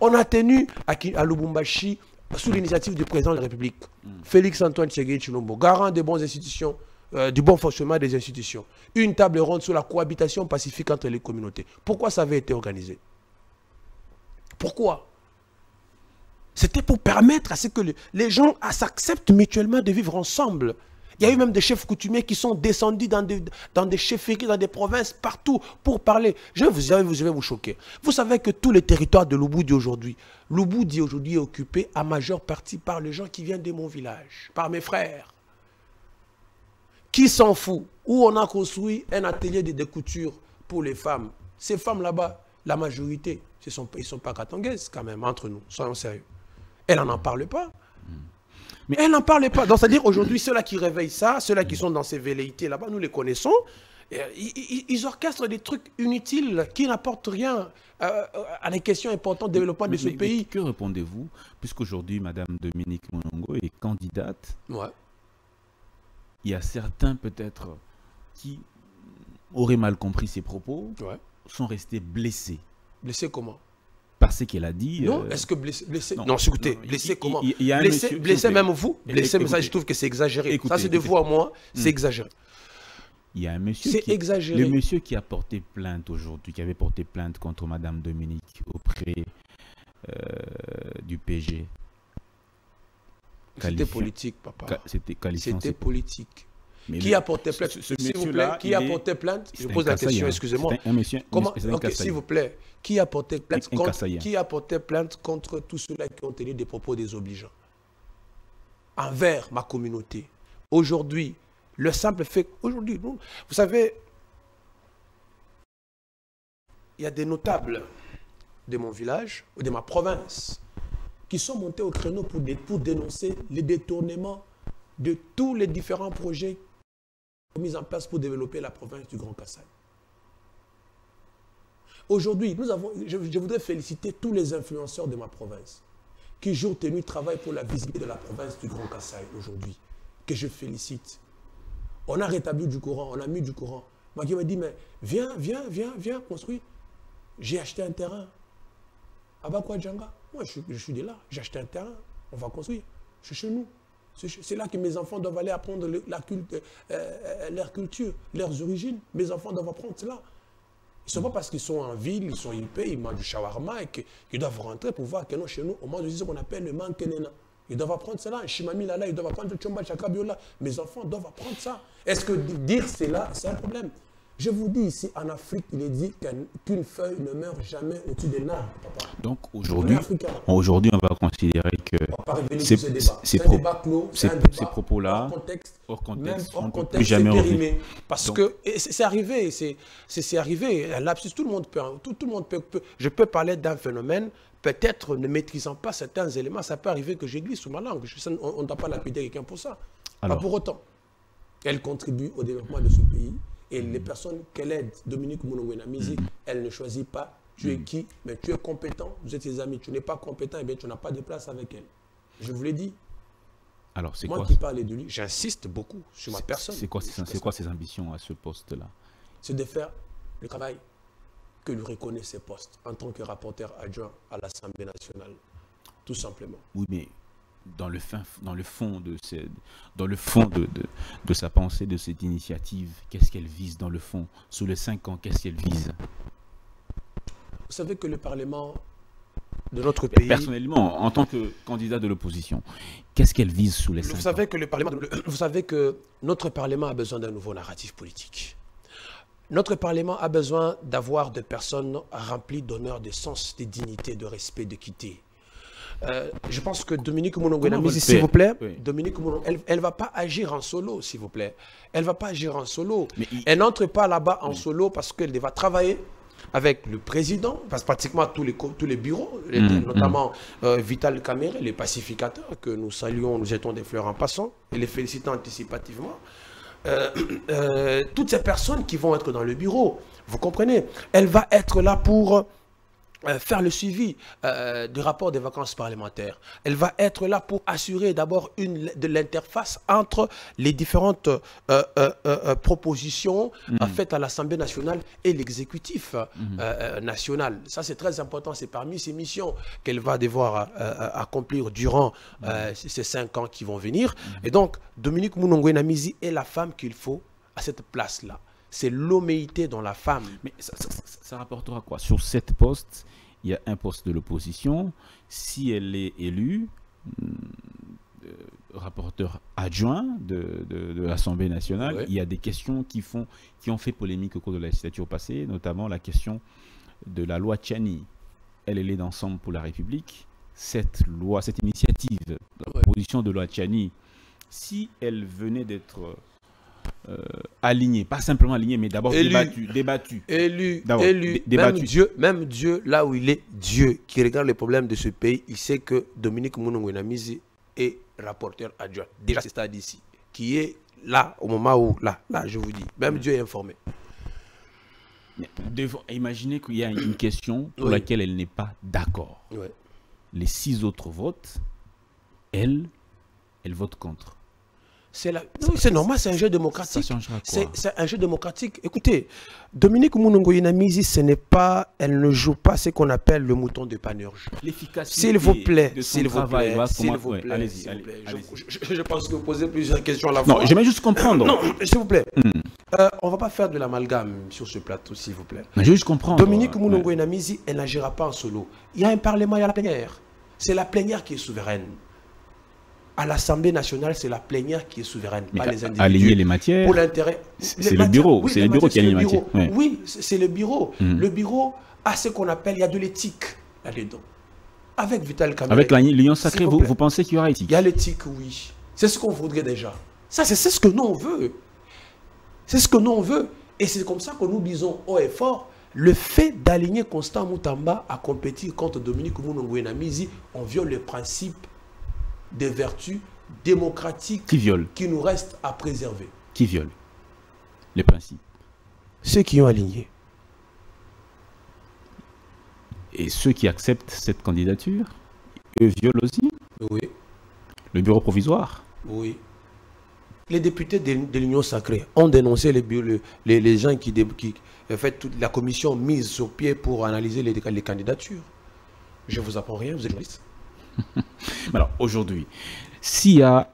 On a tenu à, Lubumbashi, sous l'initiative du président de la République, Félix Antoine Tshisekedi Chilombo, garant des bonnes institutions, euh, du bon fonctionnement des institutions. Une table ronde sur la cohabitation pacifique entre les communautés. Pourquoi ça avait été organisé? Pourquoi? C'était pour permettre à ce que les gens s'acceptent mutuellement de vivre ensemble. Il y a eu même des chefs coutumiers qui sont descendus dans des, dans des chefferies, dans des provinces, partout, pour parler. Je vais vous, je vais vous choquer. Vous savez que tous les territoires de l'Uboudi aujourd'hui, l'Uboudi aujourd'hui est occupé à majeure partie par les gens qui viennent de mon village, par mes frères. Qui s'en fout? Où on a construit un atelier de découture pour les femmes? Ces femmes là-bas, la majorité, sont, ils ne sont pas katangaises quand même, entre nous, soyons sérieux. Elle n'en parle pas. Mais elle n'en parlait pas. Donc, c'est-à-dire aujourd'hui, ceux-là qui réveillent ça, ceux-là qui sont dans ces velléités là-bas, nous les connaissons. Euh, ils, orchestrent des trucs inutiles qui n'apportent rien euh, à des questions importantes de développement de ce pays. que répondez-vous? Puisqu'aujourd'hui, Madame Dominique Monongo est candidate. Ouais. Il y a certains peut-être qui auraient mal compris ses propos, sont restés blessés. Blessés comment? Par ce qu'elle a dit. Non, euh, est-ce que blessé, blessé non, écoutez, blessé comment Blessé, même vous Blessé, mais ça, je trouve que c'est exagéré. ça, c'est de vous à moi, c'est hmm. exagéré. Il y a un monsieur. C'est exagéré. Le monsieur qui a porté plainte aujourd'hui, qui avait porté plainte contre Madame Dominique auprès euh, du PG. C'était politique, papa. C'était politique qui a porté plainte? S'il vous plaît, qui a porté plainte? Je pose la question, excusez-moi. Comment S'il vous plaît, qui a porté plainte contre qui a porté plainte contre tous ceux-là qui ont tenu des propos désobligeants? Envers ma communauté. Aujourd'hui, le simple fait aujourd'hui, vous savez, il y a des notables de mon village ou de ma province qui sont montés au créneau pour, pour dénoncer les détournements de tous les différents projets mis en place pour développer la province du Grand Kassai. Aujourd'hui, nous avons, je, voudrais féliciter tous les influenceurs de ma province qui jour et nuit travaillent pour la visibilité de la province du Grand Kassai aujourd'hui, que je félicite. On a rétabli du courant, on a mis du courant. qui m'a dit, mais viens, viens, viens, viens construire. J'ai acheté un terrain. À Bakwa Djanga. Moi, je, je suis de là. J'ai acheté un terrain. On va construire. Je suis chez nous. C'est là que mes enfants doivent aller apprendre euh, euh, leur culture, leurs origines. Mes enfants doivent apprendre cela. Ce n'est pas parce qu'ils sont en ville, ils sont hypés, ils mangent du shawarma et qu'ils doivent rentrer pour voir que nous, chez nous, on mange ce qu'on appelle le mankenena. Ils doivent apprendre cela. Chimami Lala, ils doivent apprendre le chomba chakabiola. Mes enfants doivent apprendre ça. Est-ce que dire cela, c'est un problème? Je vous dis ici, en Afrique, il est dit qu'une feuille ne meurt jamais au-dessus des nains, papa. Donc aujourd'hui, aujourd'hui, on va considérer que ces, ces, propos-là, hors contexte, hors contexte, plus jamais périmé. Parce que c'est arrivé, c'est arrivé. tout le monde peut, tout, tout le monde peut, Je peux parler d'un phénomène peut-être ne maîtrisant pas certains éléments, ça peut arriver que j'église sous ma langue. on ne doit pas lapider quelqu'un pour ça. pas pour autant. Elle contribue au développement de ce pays. Et les personnes qu'elle aide, Dominique Mounouenamizi, mm. elle ne choisit pas tu es qui, mais tu es compétent, vous êtes ses amis. Tu n'es pas compétent, et eh bien tu n'as pas de place avec elle. Je vous l'ai dit. Alors, c'est Moi qui parle de lui, j'insiste beaucoup sur ma personne. C'est quoi, quoi ses ambitions à ce poste-là? C'est de faire le travail que lui reconnaît ses postes en tant que rapporteur adjoint à l'Assemblée nationale. Tout simplement. Oui, mais dans le, fin, dans le fond, de, dans le fond de, de, de, sa pensée, de cette initiative Qu'est-ce qu'elle vise dans le fond? Sous les cinq ans, qu'est-ce qu'elle vise? Vous savez que le Parlement de notre pays... Personnellement, en tant que candidat de l'opposition, qu'est-ce qu'elle vise sous les cinq vous savez Que le Parlement, [clears throat] vous savez que notre Parlement a besoin d'un nouveau narratif politique. Notre Parlement a besoin d'avoir des personnes remplies d'honneur, de sens, de dignité, de respect, de quitter euh, je pense que Dominique Mounonguena, s'il vous plaît, Dominique elle ne va pas agir en solo, s'il vous plaît. Elle ne va pas agir en solo. Elle n'entre pas là-bas en solo parce qu'elle va travailler avec le président, parce que pratiquement tous les, tous les bureaux, mm, notamment mm. Euh, Vital Caméré, les pacificateurs, que nous saluons, nous jetons des fleurs en passant, et les félicitons anticipativement. Euh, toutes ces personnes qui vont être dans le bureau, vous comprenez, elle va être là pour euh, faire le suivi euh, du rapport des vacances parlementaires. Elle va être là pour assurer d'abord une de l'interface entre les différentes euh, propositions mm. faites à l'Assemblée nationale et l'exécutif mm. national. Ça, c'est très important. C'est parmi ces missions qu'elle va devoir accomplir durant mm. ces cinq ans qui vont venir. Et donc, Dominique Mounongwe Namizi est la femme qu'il faut à cette place-là c'est l'homéité dans la femme. Mais ça, rapportera quoi? Sur cette poste, il y a un poste de l'opposition. Si elle est élue, hmm, euh, rapporteur adjoint de, l'Assemblée nationale, il y a des questions qui, font, qui ont fait polémique au cours de la législature passée, notamment la question de la loi Tchani. Elle, est d'ensemble pour la République. Cette loi, cette initiative, la proposition de loi Tchani, si elle venait d'être euh, aligné, pas simplement aligné, mais d'abord débattu, débattu. Élu, élu. Même Dieu, même Dieu, là où il est, Dieu, qui regarde les problèmes de ce pays, il sait que Dominique Mounongwenamizi est rapporteur adjoint. Déjà, c'est ça d'ici. Qui est là, au moment où, là, là, je vous dis, même Dieu est informé. imaginez qu'il y a une question pour laquelle elle n'est pas d'accord. Les six autres votent, elle, elle vote contre. C'est la... c'est normal, c'est un jeu démocratique. C'est un jeu démocratique. Écoutez, Dominique Mounongo Inamizi, ce n'est pas, elle ne joue pas ce qu'on appelle le mouton de panurge. S'il vous plaît, s'il vous plaît, s'il vous plaît, allez-y. Je, je, pense que vous posez plusieurs questions à la fois. Non, j'aimerais juste comprendre. Non, s'il vous plaît. Euh, on ne va pas faire de l'amalgame sur ce plateau, s'il vous plaît. Mais juste comprendre. Dominique Mounongo Inamizi, elle n'agira pas en solo. Il y a un parlement, il y a la plénière. C'est la plénière qui est souveraine à l'Assemblée nationale, c'est la plénière qui est souveraine, pas les individus. Aligner les matières. Pour l'intérêt. C'est le bureau. c'est le bureau qui aligne les matières. Oui, c'est le bureau. Mhm. Le bureau a ce qu'on appelle, il y a de l'éthique là-dedans. Avec Vital Kamel. Avec l'union sacrée, vous, vous, pensez qu'il y aura éthique? Il y a l'éthique, oui. C'est ce qu'on voudrait déjà. Ça, c'est ce que nous on veut. C'est ce que nous on veut. Et c'est comme ça que nous disons haut et fort, le fait d'aligner Constant Moutamba à compétir contre Dominique Mounongwe Namizi, on viole le principe des vertus démocratiques qui, qui nous restent à préserver. Qui violent les principes Ceux qui ont aligné. Et ceux qui acceptent cette candidature, eux violent aussi Oui. Le bureau provisoire Oui. Les députés de, l'Union sacrée ont dénoncé les, les, les gens qui, qui fait toute la commission mise sur pied pour analyser les, les candidatures. Je ne vous apprends rien, vous êtes journaliste. [laughs] Alors aujourd'hui, s'il y a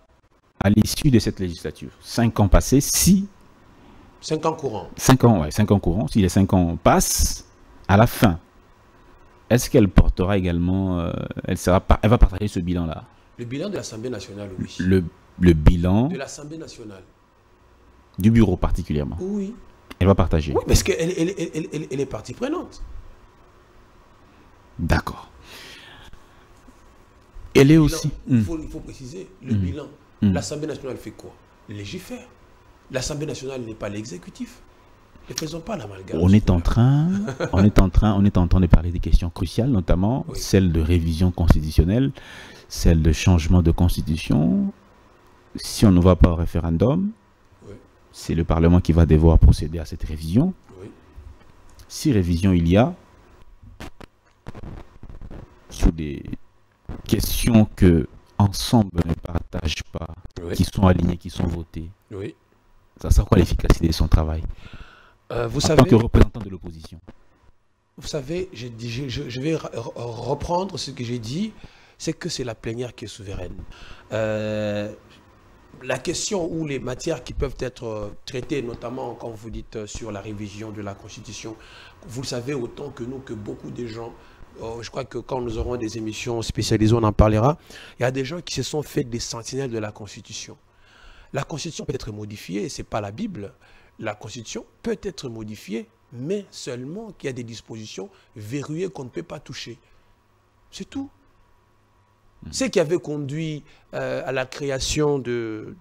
à l'issue de cette législature, cinq ans passés, si... Cinq ans courants. Cinq ans, ouais, cinq ans courants. Si les cinq ans passent, à la fin, est-ce qu'elle portera également... Euh, elle, sera, elle va partager ce bilan-là? Le bilan de l'Assemblée nationale, oui. Le, le bilan... De l'Assemblée nationale. Du bureau particulièrement. Oui. Elle va partager. Oui, parce qu'elle elle, elle, elle est partie prenante. D'accord. Elle est aussi. Il, faut, préciser le mm. bilan. Mm. L'Assemblée nationale fait quoi? Légifère. L'Assemblée nationale n'est pas l'exécutif. Ne faisons pas l'amalgame. On est en train, on est en train, on est en train de parler des questions cruciales, notamment celle de révision constitutionnelle, celle de changement de constitution. Si on ne va pas au référendum, c'est le Parlement qui va devoir procéder à cette révision. Si révision il y a, sous des questions que ensemble ne partagent pas, qui sont alignés, qui sont votés. Oui. Ça sert quoi l'efficacité de son travail euh, vous En savez, tant que représentant de l'opposition. Vous savez, je, je, je, vais reprendre ce que j'ai dit, c'est que c'est la plénière qui est souveraine. Euh, la question ou les matières qui peuvent être traitées, notamment quand vous dites sur la révision de la Constitution, vous le savez autant que nous que beaucoup de gens Oh, je crois que quand nous aurons des émissions spécialisées, on en parlera. Il y a des gens qui se sont fait des sentinelles de la Constitution. La Constitution peut être modifiée, ce n'est pas la Bible. La Constitution peut être modifiée, mais seulement qu'il y a des dispositions verrouillées qu'on ne peut pas toucher. C'est tout. Hmm. Ce qui avait conduit euh, à la création de,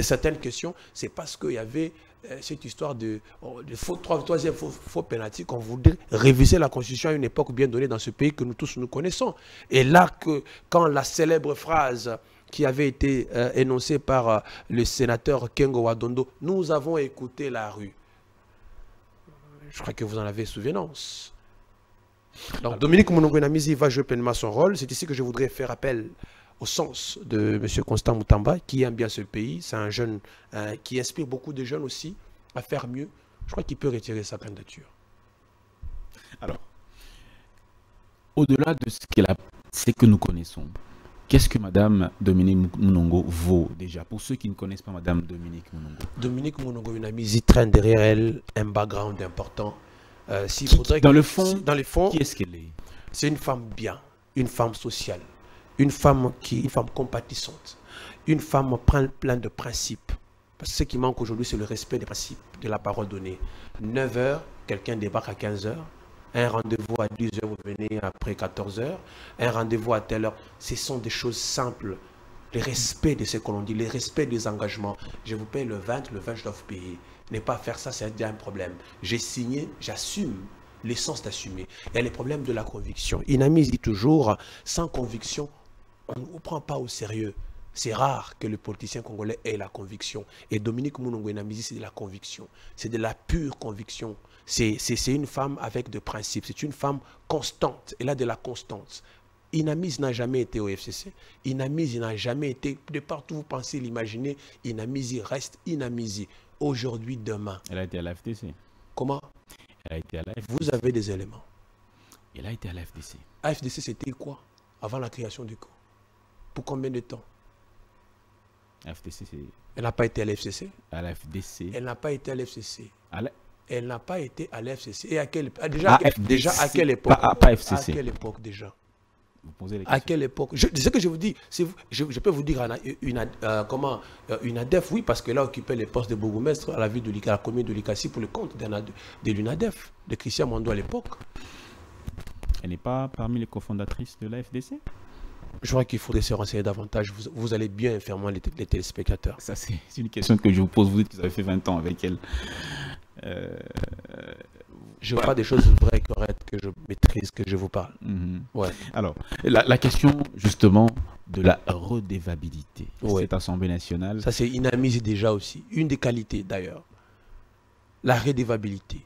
certaines questions, c'est parce qu'il y avait euh, cette histoire de, oh, faux, troisième faux, faux pénalty qu'on voudrait réviser la Constitution à une époque bien donnée dans ce pays que nous tous nous connaissons. Et là, que, quand la célèbre phrase qui avait été euh, énoncée par euh, le sénateur Kengo Wadondo, nous avons écouté la rue. Je crois que vous en avez souvenance. Donc Dominique Mounongo-Namizi va jouer pleinement son rôle. C'est ici que je voudrais faire appel au sens de M. Constant Moutamba, qui aime bien ce pays. C'est un jeune euh, qui inspire beaucoup de jeunes aussi à faire mieux. Je crois qu'il peut retirer sa candidature. Alors, au-delà de ce, que nous connaissons, qu'est-ce que Madame Dominique Mounongo vaut déjà? Pour ceux qui ne connaissent pas Madame Dominique Mounongo. Dominique Mounongo Namizi traîne derrière elle un background important. Euh, dans, le fond, dans les fonds, qui est-ce qu'elle est? C'est une femme bien, une femme sociale, une femme qui, une femme compatissante, une femme pleine de principes. Parce que ce qui manque aujourd'hui, c'est le respect des principes de la parole donnée. 9 h quelqu'un débarque à 15 h un rendez-vous à 10 h vous venez après 14 h un rendez-vous à telle heure. Ce sont des choses simples. Le respect de ce que l'on dit, le respect des engagements. Je vous paye le 20, le 20, je dois vous payer. Ne pas faire ça, c'est déjà un problème. J'ai signé, j'assume l'essence d'assumer. Il y a les problèmes de la conviction. Inamis dit toujours, sans conviction, on ne prend pas au sérieux. C'est rare que le politicien congolais ait la conviction. Et Dominique Mounongo c'est de la conviction. C'est de la pure conviction. C'est une femme avec de principes. C'est une femme constante. Elle a de la constance. Inamise n'a jamais été au FCC. Inamise n'a jamais été, de partout vous pensez l'imaginer, Inamizi reste Inamizi. Aujourd'hui, demain. Elle a été à la FDC. Comment? Elle a été à la. Vous avez des éléments. Elle a été à la FDC. À FDC, c'était quoi Avant la création du camp? Pour combien de temps? FDC, Elle n'a pas été à l'FCC À la FDC. Elle n'a pas été à l'FCC. À la... Elle n'a pas été à l'FCC. Et à quelle déjà, déjà à quelle époque? pas, pas FCC. À quelle époque déjà? Vous posez les à quelle époque je, Ce que je vous dis, je, je, peux vous dire une, euh, comment, euh, une ADEF, oui, parce qu'elle a occupé les postes de bourgmestre à la ville de la commune de l'Icassi pour le compte de l'UNADEF, de Christian Mondo à l'époque. Elle n'est pas parmi les cofondatrices de la FDC je crois qu'il faudrait se renseigner davantage. Vous, allez bien faire les, les téléspectateurs. Ça, c'est une question que je vous pose. Vous dites que vous avez fait 20 ans avec elle. Euh, je vois des choses vraies, correctes, que je maîtrise, que je vous parle. Mhm. ouais. Alors, la, question justement de la redévabilité de cette Assemblée nationale. Ça, c'est inamise déjà aussi. Une des qualités d'ailleurs. La redévabilité.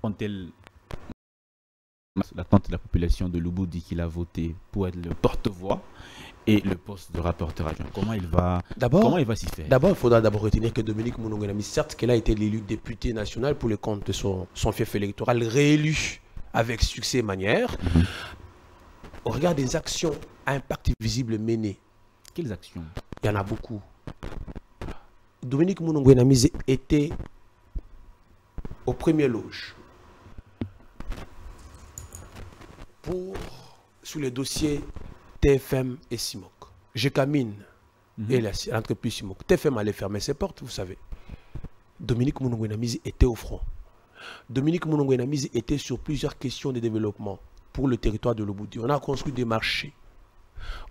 Quand elle l'attente de la population de Loubou dit qu'il a voté pour être le porte-voix et le poste de rapporteur adjoint. Comment il va, comment il va s'y faire D'abord, il faudra d'abord retenir que Dominique Mounongonami, certes qu'elle a été l'élu député national pour le compte de son, son fief électoral, réélu avec succès et manière, mhm. au regard des actions à impact visible menées. Quelles actions? Il y en a beaucoup. Dominique Mounongonami était au premier loge pour, sous les dossiers TFM et Simok. Je camine mhm. et l'entreprise Simok. TFM allait fermer ses portes, vous savez. Dominique Mounongwenamizi était au front. Dominique Mounongwenamizi était sur plusieurs questions de développement pour le territoire de l'Oboudi. On a construit des marchés.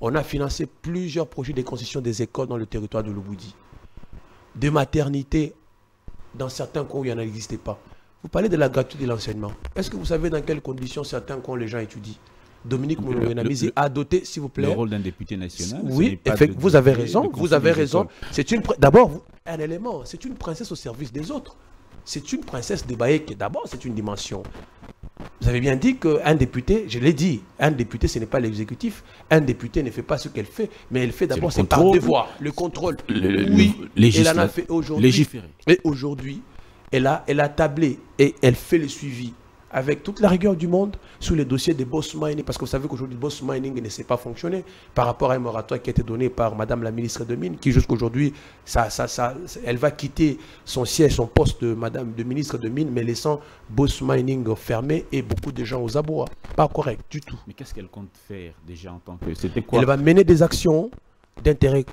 On a financé plusieurs projets de construction des écoles dans le territoire de l'Oboudi. Des maternités dans certains coins où il n'y en existait pas. Vous parlez de la gratuité de l'enseignement. Est-ce que vous savez dans quelles conditions certains coins les gens étudient? Dominique Moulouenamizi a doté, s'il vous plaît. Le rôle d'un député national. Oui, vous avez raison. Vous avez raison. C'est une. D'abord, un élément. C'est une princesse au service des autres. C'est une princesse de qui D'abord, c'est une dimension. Vous avez bien dit qu'un député, je l'ai dit, un député, ce n'est pas l'exécutif. Un député ne fait pas ce qu'elle fait, mais elle fait d'abord ses par devoir, le contrôle. oui, elle en a fait aujourd'hui. Et aujourd'hui, elle a, elle a tablé et elle fait le suivi avec toute la rigueur du monde sur les dossiers de boss mining, parce que vous savez qu'aujourd'hui, boss mining ne sait pas fonctionner par rapport à un moratoire qui a été donné par Madame la ministre de Mines, qui jusqu'aujourd'hui, ça, ça, ça, elle va quitter son siège, son poste de Madame de ministre de Mines, mais laissant boss mining fermé et beaucoup de gens aux abois. Pas correct du tout. Mais qu'est-ce qu'elle compte faire déjà en tant que... C'était quoi Elle va mener des actions d'intérêt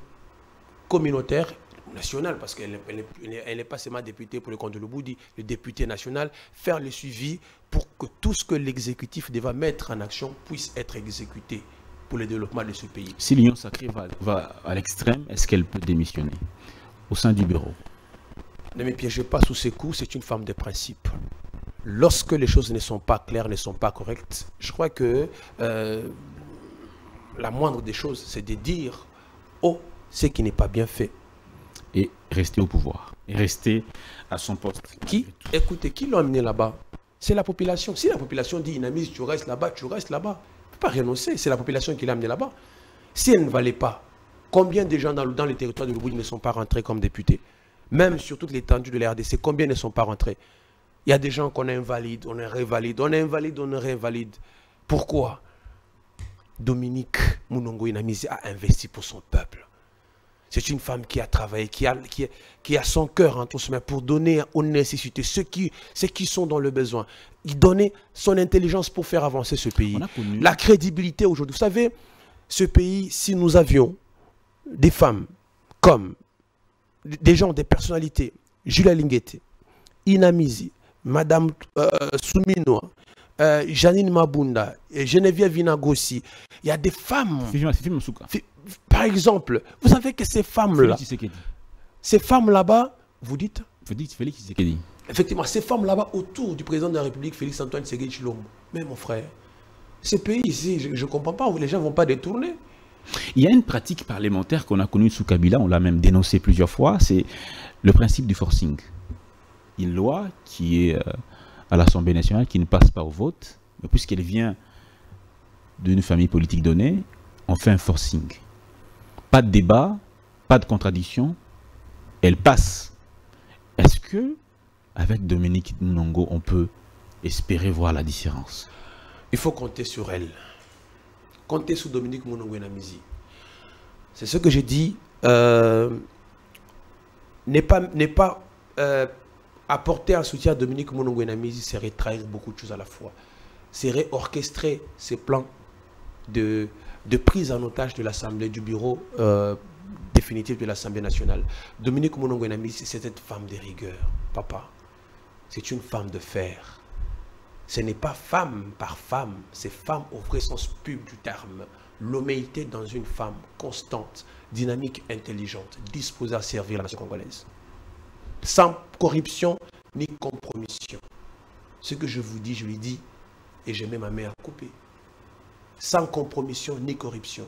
communautaire national, parce qu'elle n'est pas seulement députée pour le compte de l'Oboudi, le député national, faire le suivi pour que tout ce que l'exécutif devra mettre en action puisse être exécuté pour le développement de ce pays. Si l'Union sacrée va, à l'extrême, est-ce qu'elle peut démissionner au sein du bureau? Ne me piégez pas sous ces coups, c'est une femme de principe. Lorsque les choses ne sont pas claires, ne sont pas correctes, je crois que euh, la moindre des choses, c'est de dire, oh, ce qui n'est pas bien fait et rester au pouvoir, et rester à son poste. Qui, écoutez, qui l'a amené là-bas? C'est la population. Si la population dit Inamise, tu restes là-bas, tu restes là-bas. Ne peux pas renoncer, c'est la population qui l'a amené là-bas. Si elle ne valait pas, combien de gens dans, dans les territoires de l'Oubou ne sont pas rentrés comme députés? Même sur toute l'étendue de la RDC, combien ne sont pas rentrés? Il y a des gens qu'on invalide, on est révalide, on est invalide, on est révalide. Pourquoi? Dominique Mounongo Inamizi a investi pour son peuple. C'est une femme qui a travaillé, qui a, qui, qui a son cœur entre ses mains pour donner aux nécessités, ceux qui, ceux qui sont dans le besoin. Il donnait son intelligence pour faire avancer ce pays. La crédibilité aujourd'hui. Vous savez, ce pays, si nous avions des femmes comme des gens, des personnalités, Julia Linguete, Inamizi, Madame euh, Souminoa, euh, Janine Mabunda, Geneviève Vinagossi, il y a des femmes. Par exemple, vous savez que ces femmes-là, ces femmes là-bas, vous dites? Vous dites Félix Tshisekedi. Effectivement, ces femmes là-bas autour du président de la République, Félix Antoine Tshisekedi Chilombo. Mais mon frère, ce pays ici, je ne comprends pas, les gens ne vont pas détourner. Il y a une pratique parlementaire qu'on a connue sous Kabila, on l'a même dénoncé plusieurs fois, c'est le principe du forcing. Une loi qui est euh, à l'Assemblée nationale, qui ne passe pas au vote, mais puisqu'elle vient d'une famille politique donnée, on fait un forcing. Pas de débat, pas de contradiction, elle passe. Est-ce que, avec Dominique Nongo, on peut espérer voir la différence? Il faut compter sur elle. Compter sur Dominique Mounongo Namizi. C'est ce que j'ai dit. Euh, n'est pas, euh, apporter un soutien à Dominique Mounongo Namizi, serait trahir beaucoup de choses à la fois. Serait orchestrer ses plans de, de prise en otage de l'Assemblée, du bureau euh, définitif de l'Assemblée nationale. Dominique Mounongo c'est cette femme de rigueur, papa. C'est une femme de fer. Ce n'est pas femme par femme, c'est femme au vrai sens pub du terme. L'homéité dans une femme constante, dynamique, intelligente, disposée à servir la nation congolaise. Sans corruption ni compromission. Ce que je vous dis, je lui dis, et j'ai même ma mère coupée sans compromission ni corruption.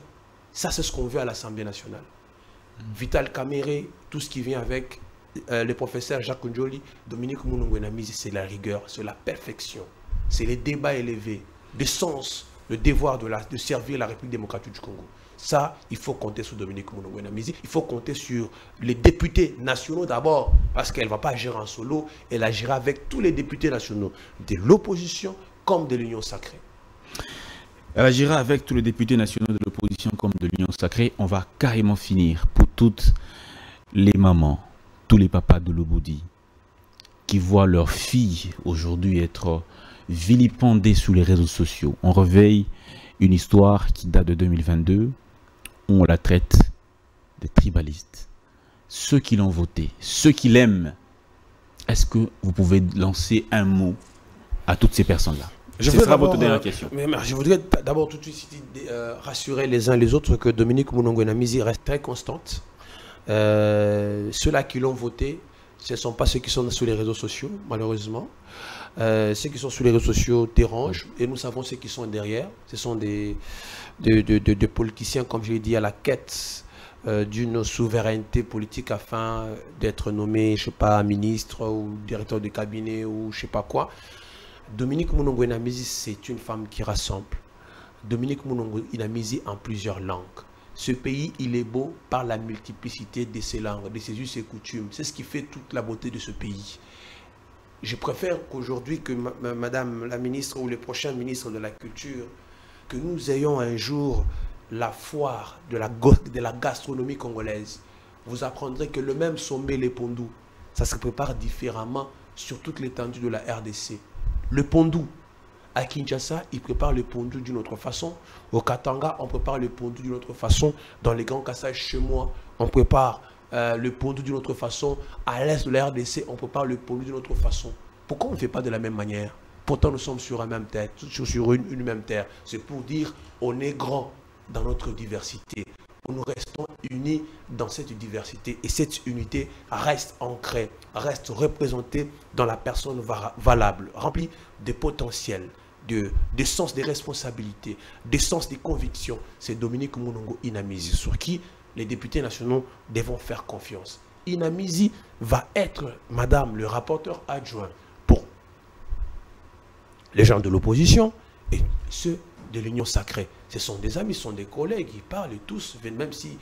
Ça, c'est ce qu'on veut à l'Assemblée nationale. Vital Kamere, tout ce qui vient avec euh, le professeur Jacques Njoli, Dominique Mounongwenamizi, c'est la rigueur, c'est la perfection. C'est les débats élevés, de sens, le devoir de, la, de servir la République démocratique du Congo. Ça, il faut compter sur Dominique Mounongwenamizi. Il faut compter sur les députés nationaux d'abord, parce qu'elle ne va pas agir en solo, elle agira avec tous les députés nationaux, de l'opposition comme de l'Union sacrée. Elle agira avec tous les députés nationaux de l'opposition comme de l'Union sacrée. On va carrément finir pour toutes les mamans, tous les papas de l'Oboudi qui voient leurs filles aujourd'hui être vilipendées sous les réseaux sociaux. On réveille une histoire qui date de 2022 où on la traite de tribaliste. Ceux qui l'ont voté, ceux qui l'aiment, est-ce que vous pouvez lancer un mot à toutes ces personnes-là? Je votre dernière question. Mais, je voudrais d'abord tout de suite euh, rassurer les uns les autres que Dominique Mounongo-Namizi reste très constante. Euh, Ceux-là qui l'ont voté, ce ne sont pas ceux qui sont sur les réseaux sociaux, malheureusement. Euh, ceux qui sont sur les réseaux sociaux dérangent et nous savons ceux qui sont derrière. Ce sont des, des, politiciens, comme je l'ai dit, à la quête euh, d'une souveraineté politique afin d'être nommé, je ne sais pas, ministre ou directeur de cabinet ou je ne sais pas quoi. Dominique Mounongo Inamizi, c'est une femme qui rassemble. Dominique Mounongo Inamizi en plusieurs langues. Ce pays, il est beau par la multiplicité de ses langues, de ses us et coutumes. C'est ce qui fait toute la beauté de ce pays. Je préfère qu'aujourd'hui, que Madame la ministre ou le prochain ministre de la Culture, que nous ayons un jour la foire de la, de la gastronomie congolaise. Vous apprendrez que le même sommet, les Pondous, ça se prépare différemment sur toute l'étendue de la RDC. Le pondou, à Kinshasa, ils préparent le pondou d'une autre façon. Au Katanga, on prépare le pondou d'une autre façon. Dans les grands cassages chez moi, on prépare euh, le pondou d'une autre façon. À l'est de la RDC, on prépare le pondou d'une autre façon. Pourquoi on ne fait pas de la même manière? Pourtant, nous sommes sur, même terre, sur une, une même terre. C'est pour dire on est grand dans notre diversité nous restons unis dans cette diversité. Et cette unité reste ancrée, reste représentée dans la personne valable, remplie de potentiel, de, sens des responsabilités, de sens des convictions. C'est Dominique Mounongo Inamizi, sur qui les députés nationaux devront faire confiance. Inamizi va être, madame, le rapporteur adjoint pour les gens de l'opposition et ceux de l'Union sacrée. Ce sont des amis, ce sont des collègues, ils parlent tous, même si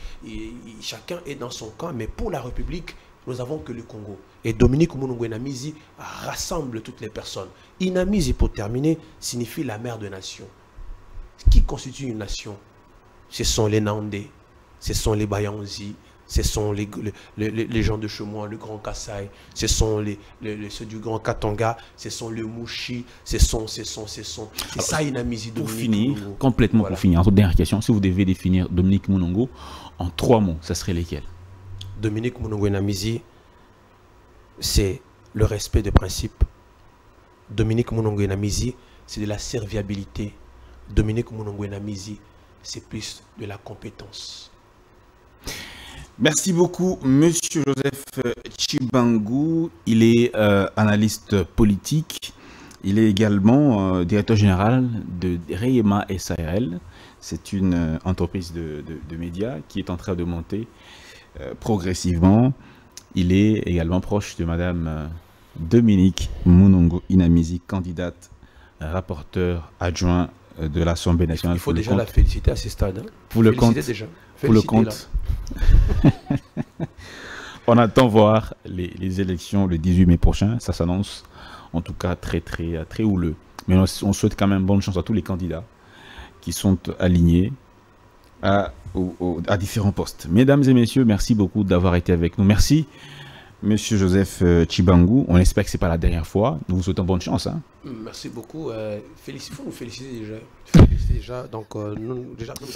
chacun est dans son camp, mais pour la République, nous n'avons que le Congo. Et Dominique Mounongo Inamizi rassemble toutes les personnes. Inamizi, pour terminer, signifie la mère de nation. Qui constitue une nation? Ce sont les Nandés, ce sont les Bayanzi, ce sont les, les, gens de Chemois, le Grand Kassai, ce sont les, ceux du Grand Katanga, ce sont les Mouchi, ce sont, ce sont, ce sont. C'est ça Inamizi Pour finir, complètement pour finir, en dernière question, si vous devez définir Dominique Mounongo en trois mots, ça serait lesquels? Dominique Mounongo Inamizi, c'est le respect des principes. Dominique Mounongo Inamizi, c'est de la serviabilité. Dominique Mounongo Inamizi, c'est plus de la compétence. Merci beaucoup, Monsieur Joseph Chibangou. Il est euh, analyste politique. Il est également euh, directeur général de Reyema SARL. C'est une euh, entreprise de, médias qui est en train de monter progressivement. Il est également proche de Madame Dominique Munongo Inamizi, candidate rapporteur adjoint de l'Assemblée nationale. Il faut déjà la féliciter à ce stade. Hein. Pour le compte. Déjà. Pour le compte. [laughs] On attend voir les, élections le 18 mai prochain. Ça s'annonce en tout cas très très très houleux. Mais on, souhaite quand même bonne chance à tous les candidats qui sont alignés à, différents postes. Mesdames et messieurs, merci beaucoup d'avoir été avec nous. Merci. Monsieur Joseph euh, Chibangu, on espère que ce n'est pas la dernière fois. Nous vous souhaitons bonne chance. Hein. Merci beaucoup. Euh, faut nous féliciter déjà. Féliciter déjà. Euh, nous, déjà, nous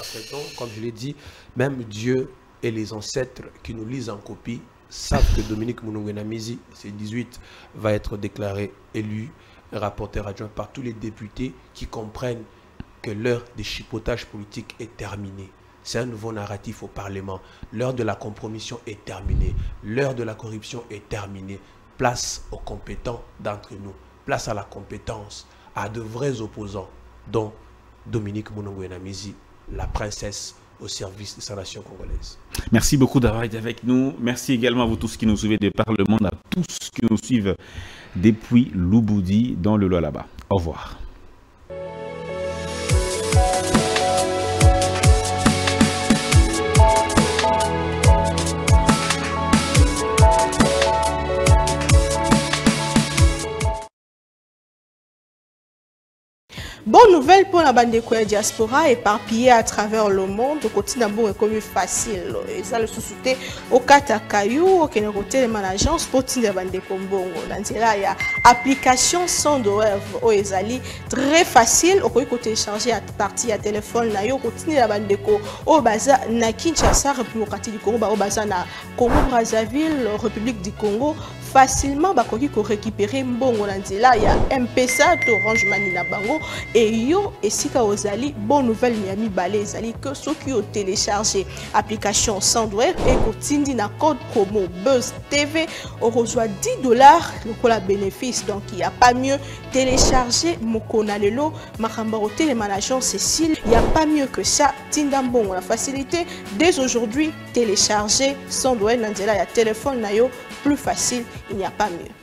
comme je l'ai dit, même Dieu et les ancêtres qui nous lisent en copie savent que Dominique Mounouenamizi, c'est 18, va être déclaré élu rapporteur adjoint par tous les députés qui comprennent que l'heure des chipotages politiques est terminée. C'est un nouveau narratif au Parlement. L'heure de la compromission est terminée. L'heure de la corruption est terminée. Place aux compétents d'entre nous. Place à la compétence, à de vrais opposants, dont Dominique Mounongo la princesse au service de sa nation congolaise. Merci beaucoup d'avoir été avec nous. Merci également à vous tous qui nous suivez de par le monde, à tous qui nous suivent depuis Louboudi dans le là-bas. Au revoir. Bonne nouvelle pour la bande de diaspora éparpillée à travers le monde. Côté d'abord est comme facile. Et ça le sous-souté au Katakayu, au côté de l'agence pour la bande de Kombongo. Dans il y a application sans douleur au Ezali très facile. Au côté télécharger à partir à téléphone na yo la bande de ko au baza na Kinshasa, République du Congo, au baza na Congo Brazzaville, République du Congo facilement bakoki récupérer mbongo na nzela ya mpesa to orange mani na bango. E yo esika ozali bonne nouvelle ya mibale ezali ke soki otélécharge application sandware ekotindi na code promo buzz tv okozwa 10 dollars lokola bénéfice. Donc il y a pas mieux télécharger mokona lelo. Makambo kotelema na agence cécile. Il y a pas mieux que ça. Tinda mbongo la facilité dès aujourd'hui télécharger sandware na nzela ya téléphone na yo plus facile, il n'y a pas mieux.